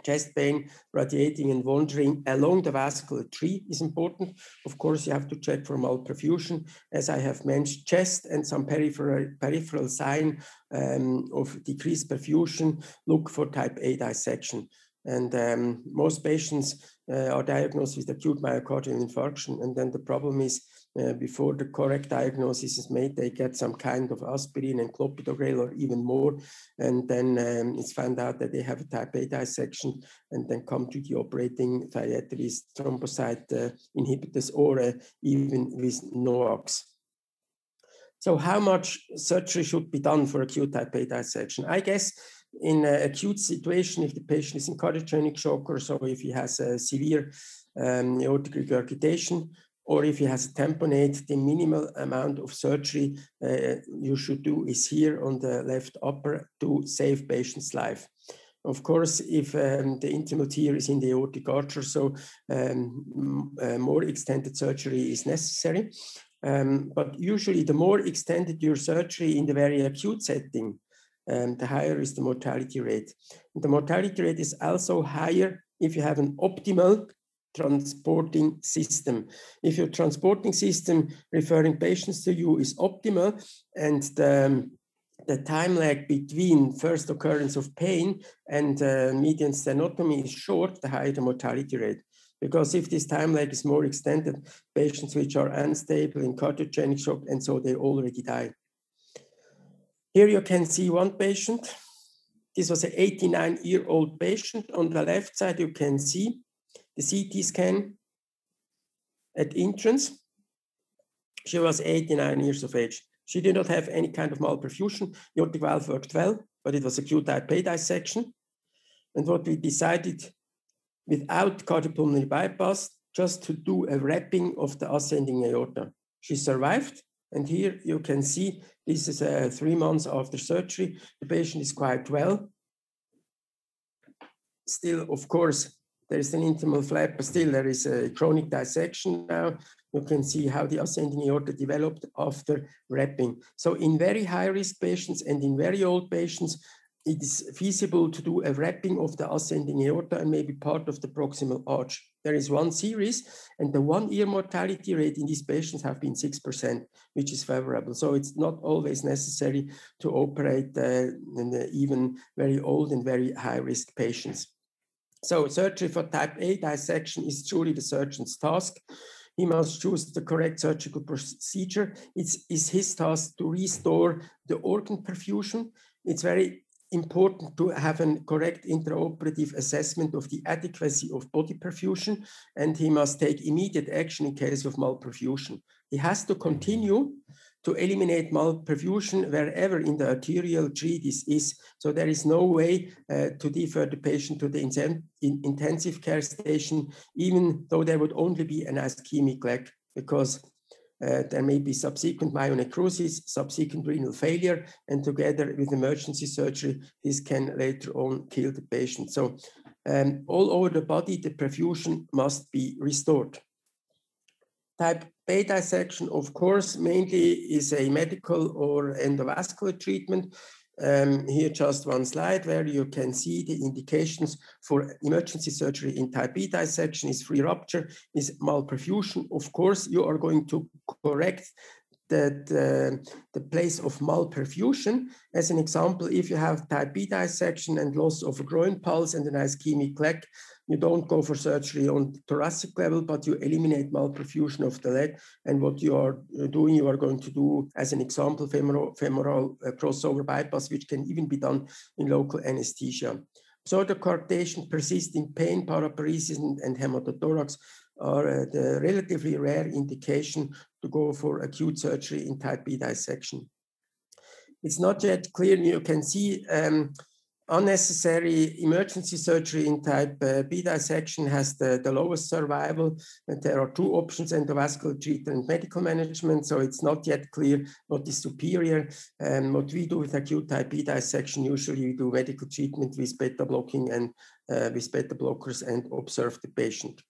Chest pain, radiating and wandering along the vascular tree is important. Of course, you have to check for malperfusion. As I have mentioned, chest and some peripheral, peripheral sign um, of decreased perfusion, look for type A dissection. And um, most patients uh, are diagnosed with acute myocardial infarction. And then the problem is uh, before the correct diagnosis is made, they get some kind of aspirin and clopidogrel or even more. And then um, it's found out that they have a type A dissection and then come to the operating theater with thrombocyte uh, inhibitors or uh, even with NOACs. So how much surgery should be done for acute type A dissection? I guess in an acute situation, if the patient is in cardiogenic shock or so, if he has a severe um, aortic regurgitation, or if he has a tamponade, the minimal amount of surgery uh, you should do is here on the left upper to save patient's life. Of course, if um, the intimal tear is in the aortic arch, so um, uh, more extended surgery is necessary. Um, but usually, the more extended your surgery in the very acute setting, um, the higher is the mortality rate. The mortality rate is also higher if you have an optimal transporting system. If your transporting system referring patients to you is optimal and the, the time lag between first occurrence of pain and uh, median sternotomy is short, the higher the mortality rate. Because if this time lag is more extended, patients which are unstable in cardiogenic shock, and so they already die. Here you can see one patient. This was an 89 year old patient. On the left side, you can see the CT scan at entrance. She was 89 years of age. She did not have any kind of malperfusion. The aortic valve worked well, but it was A dissection. And what we decided without cardiopulmonary bypass, just to do a wrapping of the ascending aorta. She survived. And here you can see this is uh, three months after surgery. The patient is quite well. Still, of course, there is an intimal flap, but still there is a chronic dissection now. You can see how the ascending aorta developed after wrapping. So in very high risk patients and in very old patients, it is feasible to do a wrapping of the ascending aorta and maybe part of the proximal arch. There is one series, and the one-year mortality rate in these patients have been 6%, which is favorable. So it's not always necessary to operate uh, even very old and very high-risk patients. So surgery for type A dissection is truly the surgeon's task. He must choose the correct surgical procedure. It's, his task to restore the organ perfusion. It's very important to have a correct intraoperative assessment of the adequacy of body perfusion, and he must take immediate action in case of malperfusion. He has to continue to eliminate malperfusion wherever in the arterial tree this is. So there is no way uh, to defer the patient to the in intensive care station, even though there would only be an ischemic leg, because uh, there may be subsequent myonecrosis, subsequent renal failure, and together with emergency surgery, this can later on kill the patient. So um, all over the body, the perfusion must be restored. Type A dissection, of course, mainly is a medical or endovascular treatment. Um, here just one slide where you can see the indications for emergency surgery in type B dissection is free rupture, is malperfusion. Of course, you are going to correct that uh, the place of malperfusion. As an example, if you have type B dissection and loss of a groin pulse and an ischemic leg, you don't go for surgery on thoracic level, but you eliminate malperfusion of the leg. And what you are uh, doing, you are going to do, as an example, femoral, femoral uh, crossover bypass, which can even be done in local anesthesia. So the Pseudocoarctation, persisting pain, paraparesis, and, and hemotothorax are uh, the relatively rare indication to go for acute surgery in type B dissection. It's not yet clear, you can see um, unnecessary emergency surgery in type uh, B dissection has the, the lowest survival. And there are two options, endovascular treatment and medical management. So it's not yet clear what is superior. And what we do with acute type B dissection, usually we do medical treatment with beta blocking and uh, with beta blockers and observe the patient.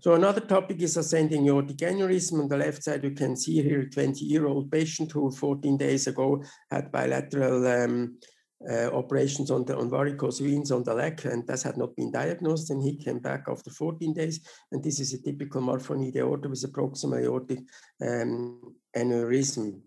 So another topic is ascending aortic aneurysm. On the left side, you can see here a 20-year-old patient who 14 days ago had bilateral um, uh, operations on the on varicose veins on the leg, and that had not been diagnosed. And he came back after 14 days, and this is a typical Marfanoid aorta with a proximal aortic um, aneurysm.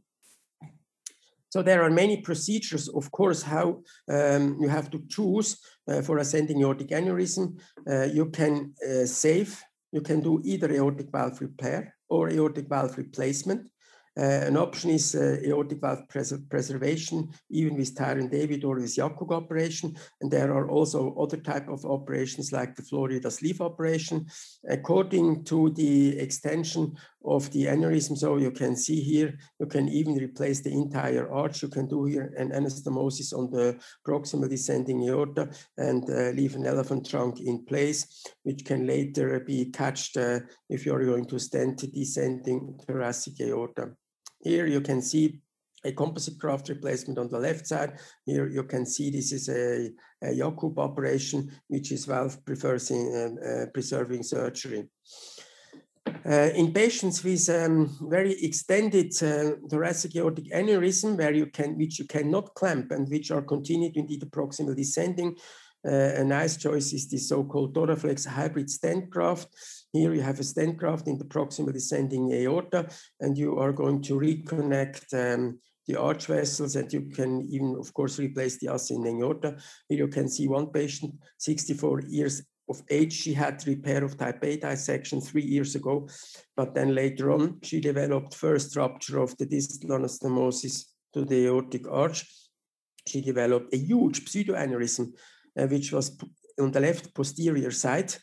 So there are many procedures, of course, how um, you have to choose uh, for ascending aortic aneurysm. Uh, you can uh, save, you can do either aortic valve repair or aortic valve replacement. An option is aortic valve pres preservation, even with Tirone David or with Yacoub operation. And there are also other type of operations like the Florida sleeve operation. According to the extension of the aneurysm, so you can see here, you can even replace the entire arch. You can do here an anastomosis on the proximal descending aorta and uh, leave an elephant trunk in place, which can later be catched uh, if you're going to stent descending thoracic aorta. Here you can see a composite graft replacement on the left side. Here you can see this is a, a Yacoub operation, which is valve preserving, uh, uh, preserving surgery. Uh, in patients with um, very extended uh, thoracic aortic aneurysm, where you can, which you cannot clamp and which are continued indeed proximal descending, a nice choice is the so-called Thoraflex hybrid stent graft. Here you have a stent graft in the proximal descending aorta, and you are going to reconnect um, the arch vessels, and you can even, of course, replace the ascending aorta. Here you can see one patient, 64 years of age. She had repair of type A dissection three years ago, but then later on, she developed first rupture of the distal anastomosis to the aortic arch. She developed a huge pseudoaneurysm uh, which was on the left posterior side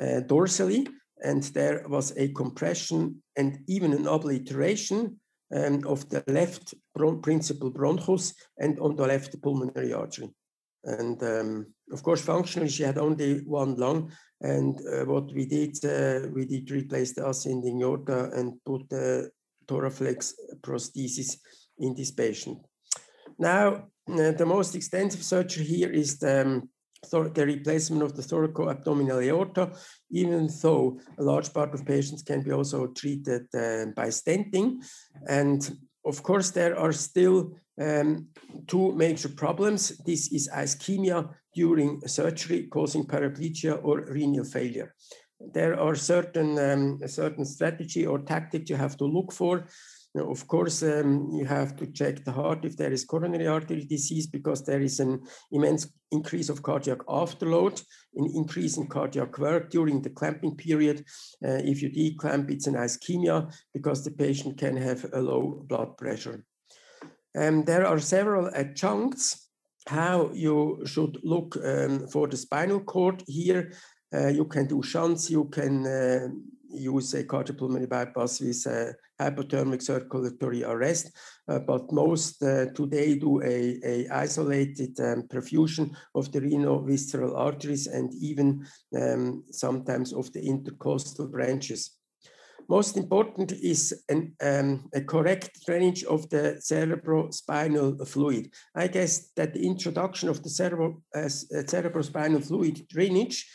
uh, dorsally, and there was a compression and even an obliteration um, of the left bron principal bronchus and on the left pulmonary artery. And um, of course, functionally, she had only one lung. And uh, what we did, uh, we did replace the ascending aorta and put the Thoraflex prosthesis in this patient. Now, uh, the most extensive surgery here is the, um, the replacement of the thoracoabdominal aorta, even though a large part of patients can be also treated uh, by stenting. And of course, there are still um, two major problems. This is ischemia during surgery causing paraplegia or renal failure. There are certain, um, certain strategy or tactic you have to look for. Now, of course, um, you have to check the heart if there is coronary artery disease because there is an immense increase of cardiac afterload, an increase in cardiac work during the clamping period. Uh, if you declamp, it's an ischemia because the patient can have a low blood pressure. Um, there are several adjuncts how you should look um, for the spinal cord here. Uh, you can do shunts, you can uh, use a cardiopulmonary bypass with a hypothermic circulatory arrest, uh, but most uh, today do a, a isolated um, perfusion of the renal visceral arteries and even um, sometimes of the intercostal branches. Most important is an, um, a correct drainage of the cerebrospinal fluid. I guess that the introduction of the cerebro, uh, cerebrospinal fluid drainage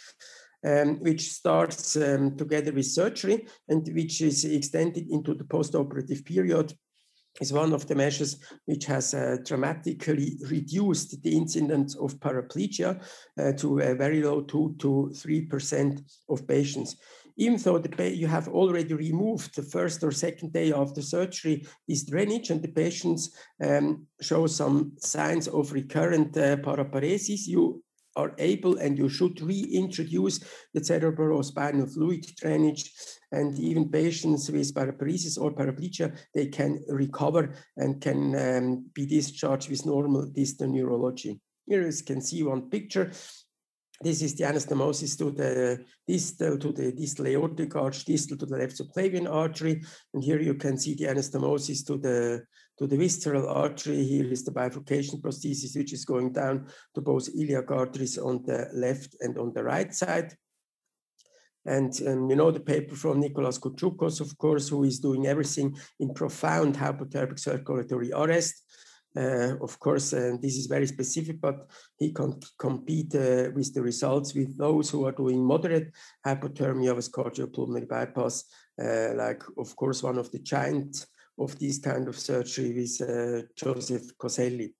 um, which starts um, together with surgery and which is extended into the postoperative period is one of the measures which has uh, dramatically reduced the incidence of paraplegia uh, to a very low 2 to 3% of patients. Even though the you have already removed the first or second day after surgery this drainage and the patients um, show some signs of recurrent uh, paraparesis, you are able and you should reintroduce the cerebrospinal fluid drainage and even patients with paraparesis or paraplegia, they can recover and can um, be discharged with normal distal neurology. Here you can see one picture. This is the anastomosis to the distal to the distal aortic arch, distal to the left subclavian artery. And here you can see the anastomosis to the to the visceral artery. Here is the bifurcation prosthesis, which is going down to both iliac arteries on the left and on the right side. And um, you know the paper from Nicholas Kouchoukos, of course, who is doing everything in profound hypothermic circulatory arrest. Uh, of course, uh, this is very specific, but he can compete uh, with the results with those who are doing moderate hypothermia with cardiopulmonary bypass, uh, like, of course, one of the giant of this kind of surgery with uh, Joseph Coselli.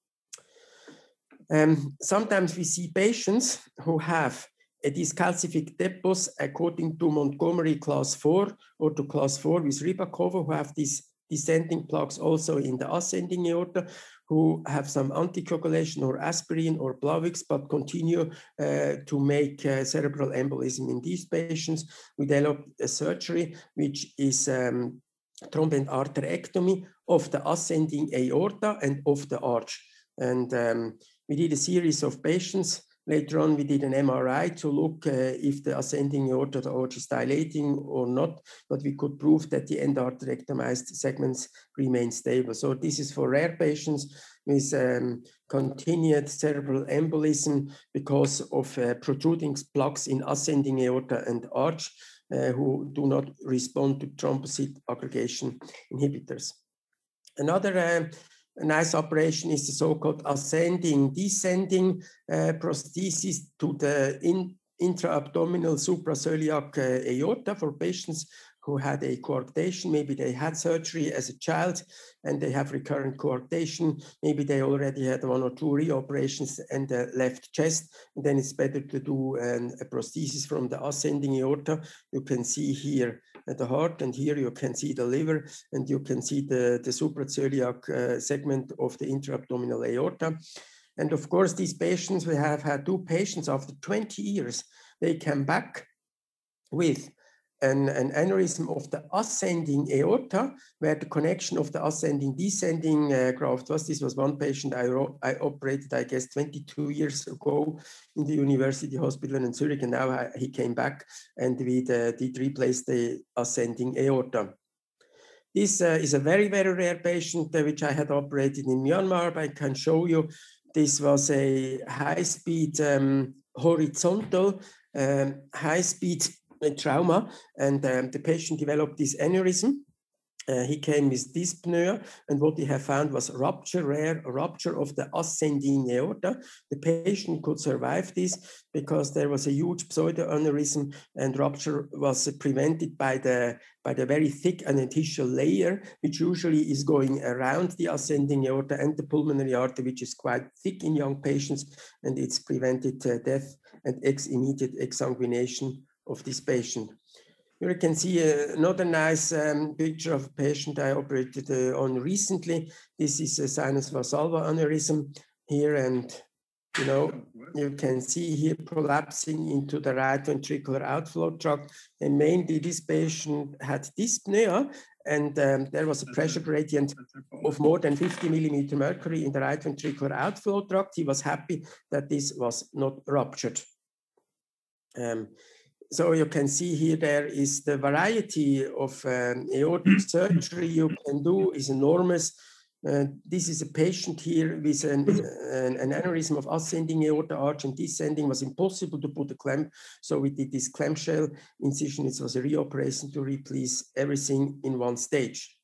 Um, sometimes we see patients who have a dyscalcific depots according to Montgomery class 4 or to class 4 with Rybakova who have these descending plaques also in the ascending aorta, who have some anticoagulation or aspirin or Plavix, but continue uh, to make uh, cerebral embolism in these patients. We developed a surgery which is um, thromboendarterectomy of the ascending aorta and of the arch. And um, we did a series of patients Later on, we did an MRI to look uh, if the ascending aorta the arch is dilating or not, but we could prove that the end arterectomized segments remain stable. So this is for rare patients with um, continued cerebral embolism because of uh, protruding plaques in ascending aorta and arch who do not respond to thrombocyte aggregation inhibitors. Another uh, nice operation is the so-called ascending descending uh, prosthesis to the in, intra-abdominal supraceliac uh, aorta for patients who had a coarctation. Maybe they had surgery as a child and they have recurrent coarctation. Maybe they already had one or two reoperations and the left chest. And then it's better to do an, a prosthesis from the ascending aorta. You can see here at the heart and here you can see the liver and you can see the, the supraceliac uh, segment of the intra-abdominal aorta. And of course, these patients, we have had two patients after 20 years, they came back with an, an aneurysm of the ascending aorta, where the connection of the ascending descending uh, graft was. This was one patient I, I operated, I guess, 22 years ago in the University Hospital in Zurich, and now I, he came back and we uh, did replace the ascending aorta. This uh, is a very, very rare patient uh, which I had operated in Myanmar. But I can show you this was a high-speed um, horizontal, um, high-speed trauma, and um, the patient developed this aneurysm. Uh, he came with dyspnea, and what he have found was rupture, rare rupture of the ascending aorta. The patient could survive this because there was a huge pseudoaneurysm, and rupture was prevented by the by the very thick adventitial layer, which usually is going around the ascending aorta and the pulmonary artery, which is quite thick in young patients, and it's prevented uh, death and ex immediate exsanguination of this patient. Here you can see uh, another nice um, picture of a patient I operated uh, on recently. This is a sinus valsalva aneurysm here, and you know you can see here prolapsing into the right ventricular outflow tract. And mainly this patient had dyspnea, and um, there was a pressure gradient of more than 50 millimeter mercury in the right ventricular outflow tract. He was happy that this was not ruptured. Um, so you can see here there is the variety of um, aortic surgery you can do is enormous. Uh, this is a patient here with an, an, an, aneurysm of ascending aorta arch and descending was impossible to put a clamp. So we did this clamshell incision. It was a reoperation to replace everything in one stage.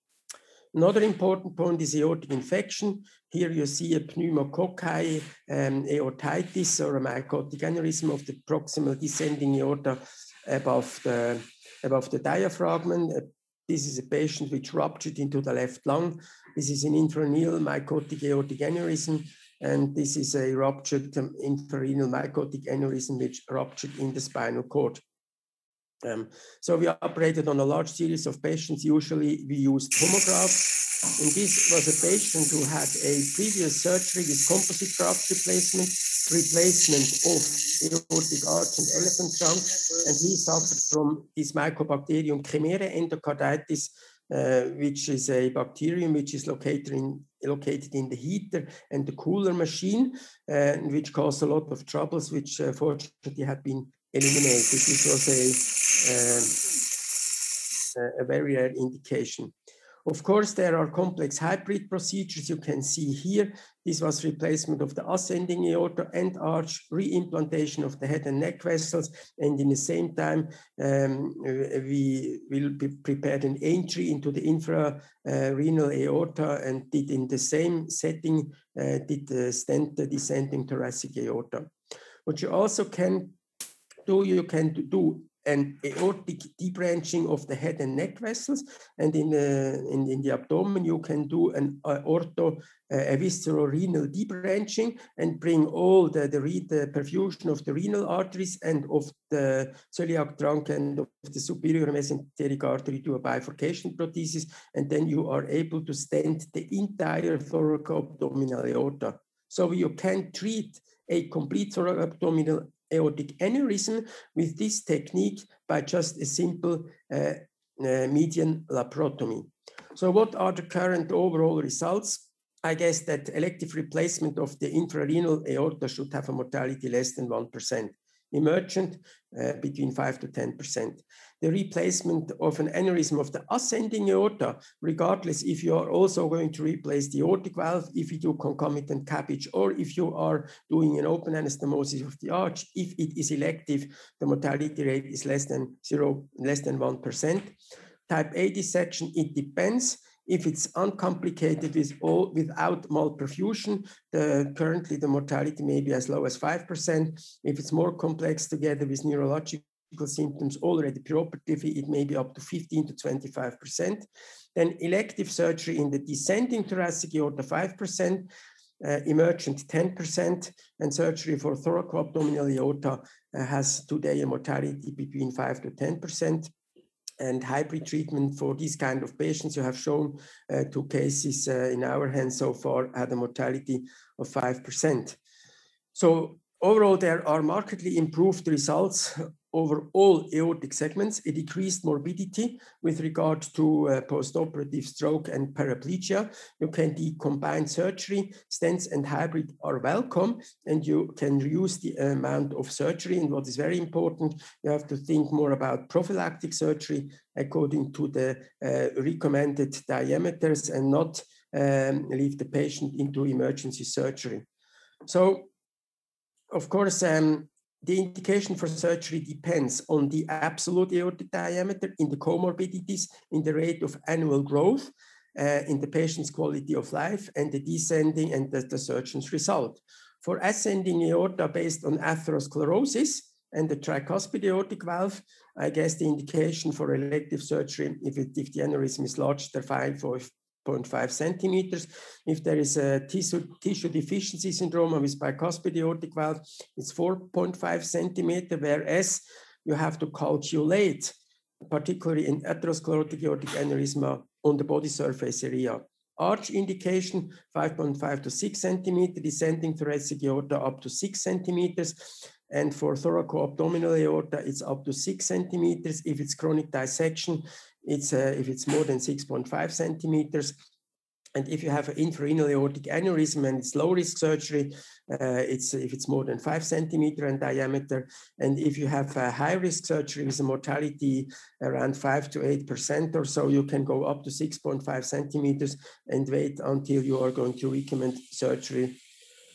Another important point is aortic infection. Here you see a pneumococci um, aortitis or a mycotic aneurysm of the proximal descending aorta above the, above the diaphragm. Uh, this is a patient which ruptured into the left lung. This is an infrarenal mycotic aortic aneurysm, and this is a ruptured um, mycotic aneurysm which ruptured in the spinal cord. Um, so we operated on a large series of patients. Usually we used homograft. And this was a patient who had a previous surgery with composite graft replacement, replacement of aortic arch and elephant trunk. And he suffered from this mycobacterium chimaera endocarditis, uh, which is a bacterium which is located in, located in the heater and the cooler machine, uh, which caused a lot of troubles, which uh, fortunately had been eliminated. This was a, a very rare indication. Of course, there are complex hybrid procedures you can see here. This was replacement of the ascending aorta and arch, reimplantation of the head and neck vessels, and in the same time, um, we will be prepared an entry into the infrarenal aorta and did in the same setting, uh, did the stent the descending thoracic aorta. What you also can do, you can do an aortic debranching of the head and neck vessels. And in the, in, in the abdomen, you can do an uh, ortho uh, visceral-renal debranching and bring all the, the, the, perfusion of the renal arteries and of the celiac trunk and of the superior mesenteric artery to a bifurcation prosthesis. And then you are able to stent the entire thoracoabdominal aorta. So you can treat a complete thoracoabdominal aortic aneurysm with this technique by just a simple uh, uh, median laparotomy. So what are the current overall results? I guess that elective replacement of the infrarenal aorta should have a mortality less than 1% emergent uh, between 5 to 10%. The replacement of an aneurysm of the ascending aorta, regardless if you are also going to replace the aortic valve, if you do concomitant CABG, or if you are doing an open anastomosis of the arch, if it is elective, the mortality rate is less than zero, less than 1%. Type A dissection, it depends. If it's uncomplicated with all, without malperfusion, the, currently the mortality may be as low as 5%. If it's more complex together with neurological symptoms already preoperatively, it may be up to 15 to 25%. Then elective surgery in the descending thoracic aorta, 5%, uh, emergent 10%, and surgery for thoracoabdominal aorta uh, has today a mortality between 5 to 10% and hybrid treatment for these kind of patients. You have shown uh, two cases uh, in our hands so far had a mortality of 5%. So overall, there are markedly improved results over all aortic segments, a decreased morbidity with regard to uh, postoperative stroke and paraplegia. You can do combined surgery, stents and hybrid are welcome, and you can reduce the amount of surgery. And what is very important, you have to think more about prophylactic surgery according to the uh, recommended diameters and not um, leave the patient into emergency surgery. So, of course, um, the indication for surgery depends on the absolute aortic diameter in the comorbidities, in the rate of annual growth, uh, in the patient's quality of life, and the descending and the, the surgeon's result. For ascending aorta based on atherosclerosis and the tricuspid aortic valve, I guess the indication for elective surgery, if, it, if the aneurysm is large, fine for 0.5 centimeters. If there is a tissue, tissue deficiency syndrome with bicuspid aortic valve, it's 4.5 centimeter, whereas you have to calculate, particularly in atherosclerotic aortic aneurysma on the body surface area. Arch indication 5.5 to 6 centimeter, descending thoracic aorta up to 6 centimeters. And for thoracoabdominal aorta, it's up to 6 centimeters. If it's chronic dissection, it's uh, if it's more than 6.5 centimeters. And if you have an infrarenal aortic aneurysm and it's low risk surgery, uh, it's if it's more than five centimeter in diameter. And if you have a high risk surgery with a mortality around five to eight percent or so, you can go up to 6.5 centimeters and wait until you are going to recommend surgery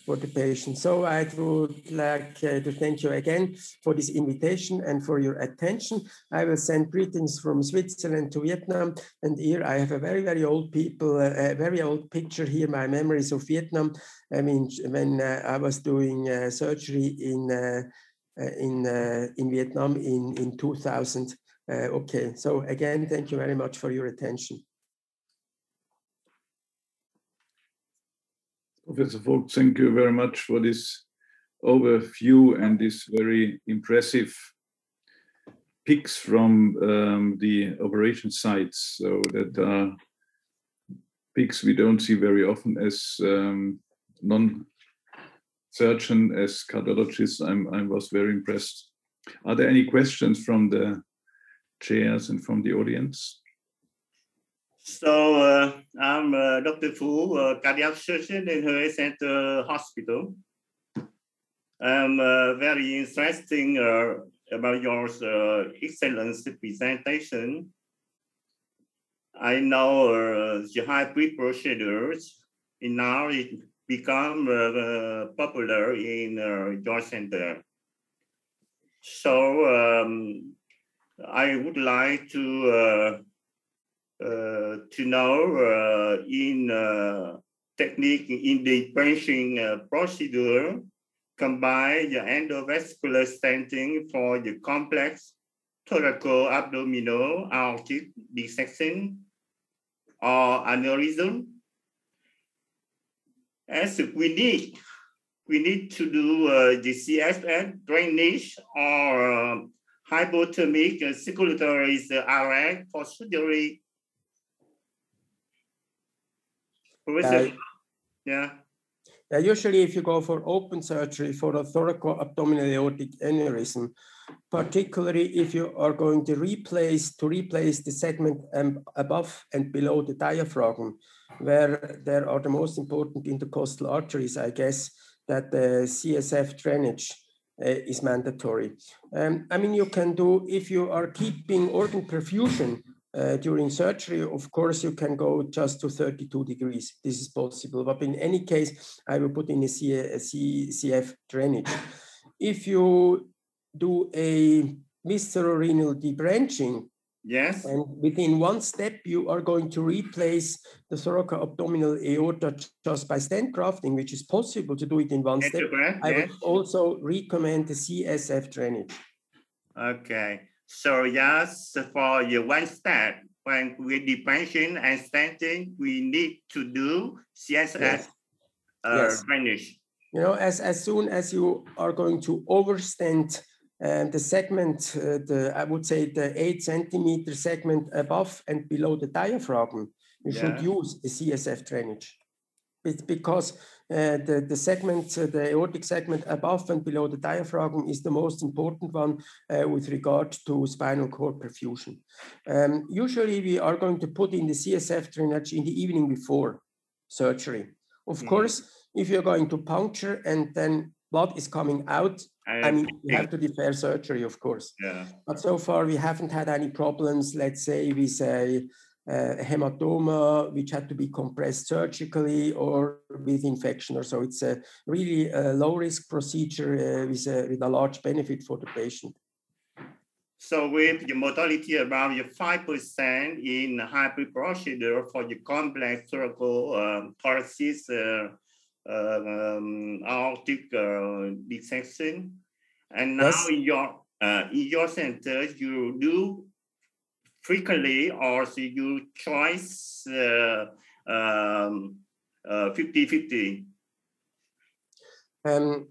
for the patient. So I would like uh, to thank you again for this invitation and for your attention. I will send greetings from Switzerland to Vietnam. And here I have a very, very old people, uh, a very old picture here, my memories of Vietnam. I mean, when uh, I was doing uh, surgery in, uh, in, in Vietnam in, in 2000. okay, so again, thank you very much for your attention. Professor Vogt, thank you very much for this overview and this very impressive pics from um, the operation sites. So that are pics we don't see very often as um, non-surgeon, as cardiologist. I'm, I was very impressed. Are there any questions from the chairs and from the audience? So uh, I'm uh, Dr. Phú, a cardiac surgeon in Hue Center Hospital. I'm uh, very interesting uh, about your uh, excellent presentation. I know uh, the hybrid procedures and now it become popular in your center. So um, I would like to uh, to know uh, in uh, technique in the branching procedure, combine the endovascular stenting for the complex thoracoabdominal aortic dissection or aneurysm. As we need, we need to do uh, the CSF drainage or uh, hypothermic circulatory arrest for surgery. Professor, Uh, yeah. Yeah, usually if you go for open surgery for a thoracoabdominal aortic aneurysm, particularly if you are going to replace to replace the segment um, above and below the diaphragm, where there are the most important intercostal arteries, I guess, that the CSF drainage uh, is mandatory. Um, I mean, you can do, if you are keeping organ perfusion uh, during surgery, of course, you can go just to 32 degrees. This is possible. But in any case, I will put in a, C, a C, CF drainage. If you do a viscerorenal debranching, Yes. and within one step, you are going to replace the thoracoabdominal aorta just by stent grafting, which is possible to do it in one step. I would also recommend the CSF drainage. Okay. So yes, for your one step, when we depression and stenting, we need to do CSF Yes. uh, Yes. drainage. You know, as, as soon as you are going to overstent um, the segment, uh, the I would say the eight centimeter segment above and below the diaphragm, you should use a CSF drainage. It's because uh, the, the segment, uh, the aortic segment above and below the diaphragm is the most important one uh, with regard to spinal cord perfusion. Um, usually we are going to put in the CSF drainage in the evening before surgery. Of Mhm. course, if you're going to puncture and then blood is coming out, I mean, you have to defer surgery, of course. Yeah. But so far, we haven't had any problems, let's say, with a, uh, hematoma, which had to be compressed surgically or with infection or so. It's a really a low risk procedure uh, with, a, with a large benefit for the patient. So with the mortality around your five percent in hybrid procedure for the complex thoracal um, thoracic uh, um, aortic uh, dissection, and now Yes. in your uh, in your center you do frequently or you choice uh, um, uh, 50-50. Um,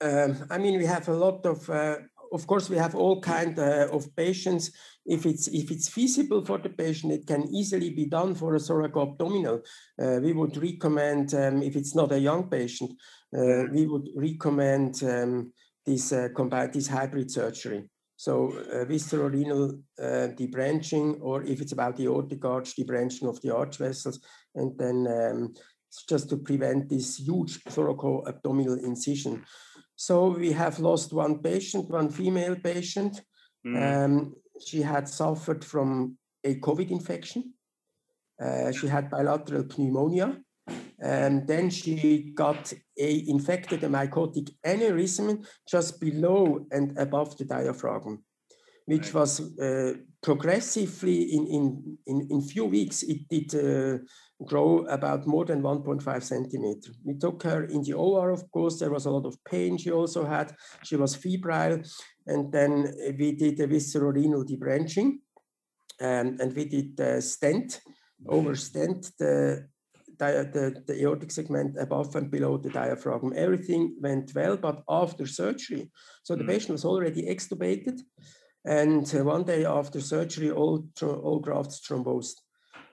um, I mean, we have a lot of, uh, of course, we have all kind uh, of patients. If it's if it's feasible for the patient, it can easily be done for a thoracoabdominal. Uh, we would recommend, um, if it's not a young patient, uh, we would recommend um, this uh, combined this hybrid surgery. So uh, viscerorenal uh, debranching, or if it's about the aortic arch, debranching of the arch vessels, and then um, just to prevent this huge thoracoabdominal incision. So we have lost one patient, one female patient. Um, she had suffered from a COVID infection. Uh, she had bilateral pneumonia. And then she got a infected a mycotic aneurysm just below and above the diaphragm, which was uh, progressively in, in, in, in few weeks, it did uh, grow about more than 1.5 centimeter. We took her in the OR, of course, there was a lot of pain she also had. She was febrile. And then we did a viscerorenal debranching um, and we did uh, stent, over stent the, the, the aortic segment above and below the diaphragm. Everything went well, but after surgery, so the patient was already extubated. And uh, one day after surgery, all, all grafts thrombosed.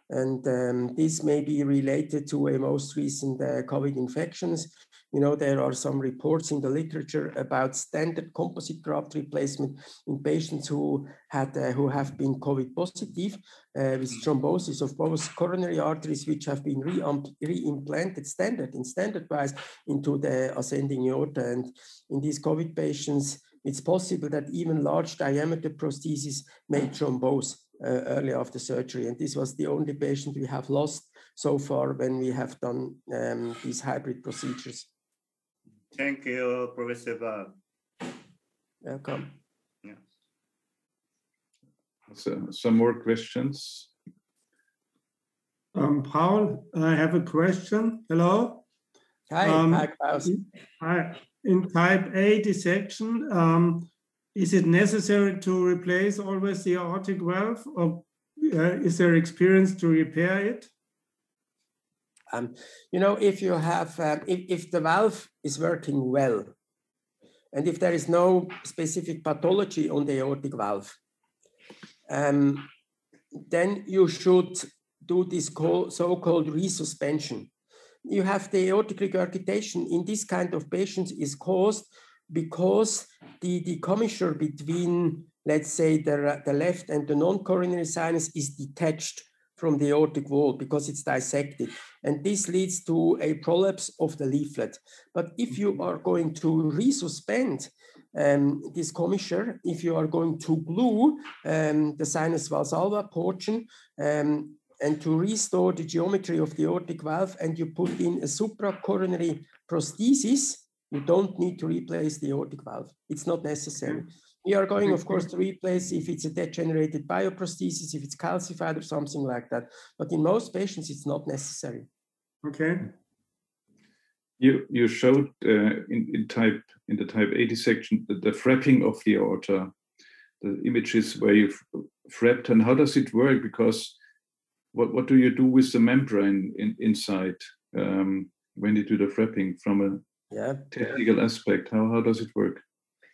And um, this may be related to a most recent uh, COVID infections. You know, there are some reports in the literature about standard composite graft replacement in patients who had uh, who have been COVID positive uh, with thrombosis of both coronary arteries, which have been re- re-implanted standard in standard-wise into the ascending aorta. And in these COVID patients, it's possible that even large diameter prosthesis may thrombose uh, early after surgery. And this was the only patient we have lost so far when we have done um, these hybrid procedures. Thank you, Professor Val. Welcome. So, some more questions? Um, Paul, I have a question. Hello. Hi, Um, hi, Klaus. Hi. In type A dissection, um, is it necessary to replace always the aortic valve or uh, is there experience to repair it? Um, you know, if you have, um, if, if the valve is working well, and if there is no specific pathology on the aortic valve, um, then you should do this so-called resuspension. You have the aortic regurgitation in this kind of patients is caused because the, the commissure between, let's say, the, the left and the non-coronary sinus is detached from the aortic wall because it's dissected. And this leads to a prolapse of the leaflet. But if you are going to resuspend um, this commissure, if you are going to glue um, the sinus valsalva portion um, and to restore the geometry of the aortic valve and you put in a supracoronary prosthesis, you don't need to replace the aortic valve. It's not necessary. We are going, of course, to replace if it's a degenerated bioprosthesis, if it's calcified or something like that. But in most patients, it's not necessary. Okay. You you showed uh, in, in type in the type A dissection the, the wrapping of the aorta, the images where you've wrapped, and how does it work? Because what what do you do with the membrane in, inside um, when you do the wrapping from a yeah. technical aspect? How how does it work?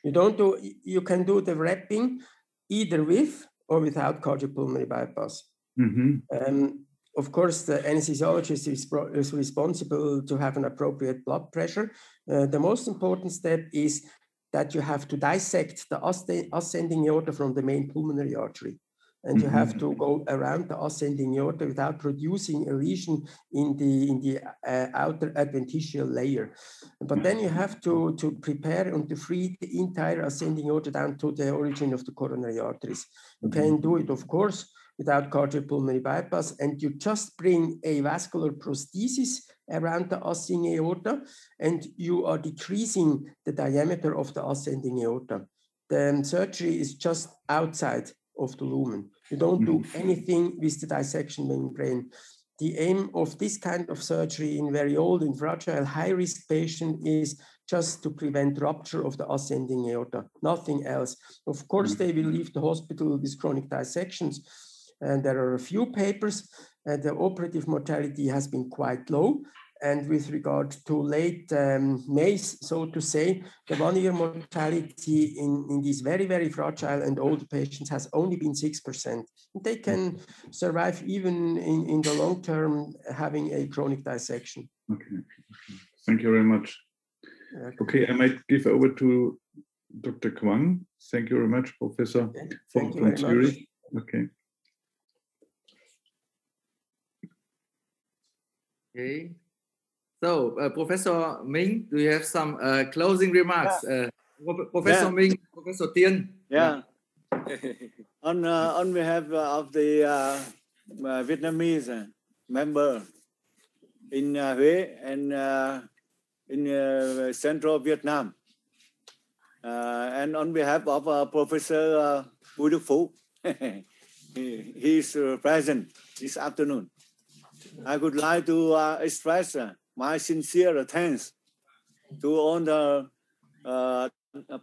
You don't do, you can do the wrapping either with or without cardiopulmonary bypass. Mm-hmm. Um, of course, the anesthesiologist is, is, responsible to have an appropriate blood pressure. Uh, the most important step is that you have to dissect the ascending aorta from the main pulmonary artery and you have mm-hmm. to go around the ascending aorta without producing a lesion in the in the uh, outer adventitial layer. But then you have to mm-hmm. to prepare and to free the entire ascending aorta down to the origin of the coronary arteries. You can mm-hmm. do it, of course, without cardiopulmonary bypass, and you just bring a vascular prosthesis around the ascending aorta, and you are decreasing the diameter of the ascending aorta. The um, surgery is just outside of the lumen. You don't do mm-hmm. anything with the dissection membrane. The aim of this kind of surgery in very old and fragile high-risk patient is just to prevent rupture of the ascending aorta, nothing else. Of course, they will leave the hospital with chronic dissections. And there are a few papers. Uh, the operative mortality has been quite low, and with regard to late um, MACE, so to say, the one-year mortality in, in these very, very fragile and old patients has only been 6%. They can survive even in, in the long term having a chronic dissection. Okay, thank you very much. Okay, I might give over to Dr. Quang. Thank you very much, Professor Thank from, from Zurich. Okay. Okay. So, uh, Professor Ming, do you have some uh, closing remarks? Yeah. Uh, Professor yeah. Ming, Professor Tien. Yeah. on uh, on behalf of the uh, uh, Vietnamese member in uh, Huế and in central Vietnam, and on behalf of Professor uh, Bùi Đức Phú, he is present this afternoon. I would like to express my sincere thanks to all the uh,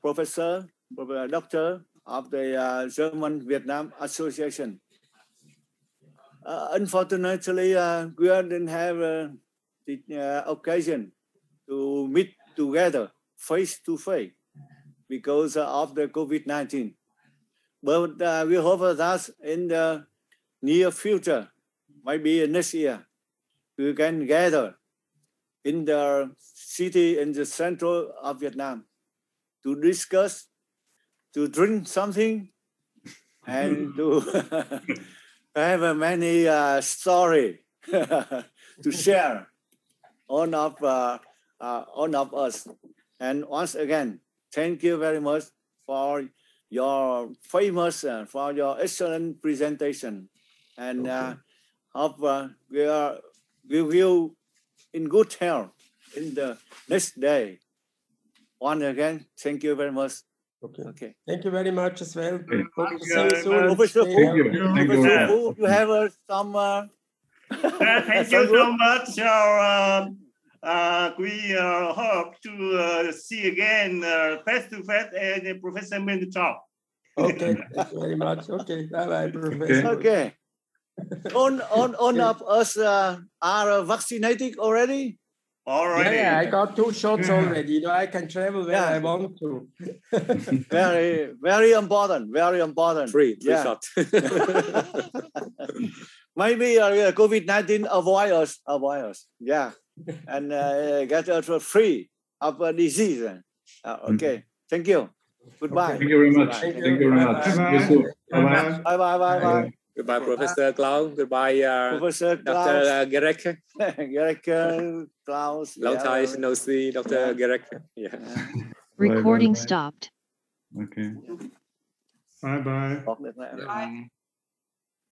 professor, professor, doctor of the uh, German Vietnam Association. Uh, unfortunately, uh, we didn't have uh, the uh, occasion to meet together face to face because of the COVID-19. But we hope that in the near future, maybe next year, we can gather in the city in the central of Vietnam to discuss, to drink something, and to have a many uh, story to share on of uh, uh, on of us. And once again, thank you very much for your famous uh, for your excellent presentation, and uh, hope uh, we are we will in good health in the next day. Once again, thank you very much. Okay. Okay. Thank you very much as well. Thank Hope you to see you very soon. much. Professor Stay Phú, Thank you. healthy. Thank you. Professor Phú, you have uh, some. Uh, Uh, thank you so much, our uh, uh, we uh, hope to uh, see again face to face and Professor Mentor. Okay, thank you very much. Okay, bye bye, Professor. Okay. All, all, all of us uh, are vaccinated already. Already. Yeah, I got two shots already. You know, I can travel where I want to. very, very important. Very important. Free, free Yeah. shot. Maybe uh, COVID 19 avoid us, avoid us. Yeah. And uh, get us free of uh, disease. Uh, okay. Thank you. Goodbye. Thank you very much. Bye. Thank you very much. You too. Bye-bye. Bye bye bye bye. Goodbye, Professor Klaus. Goodbye, uh, Professor Dr. Klaus. Uh, Gerek. Gerek uh, Klaus. Long yeah. time no see, Dr. Gerek. Yeah. Recording bye. stopped. Okay. Bye bye. Bye.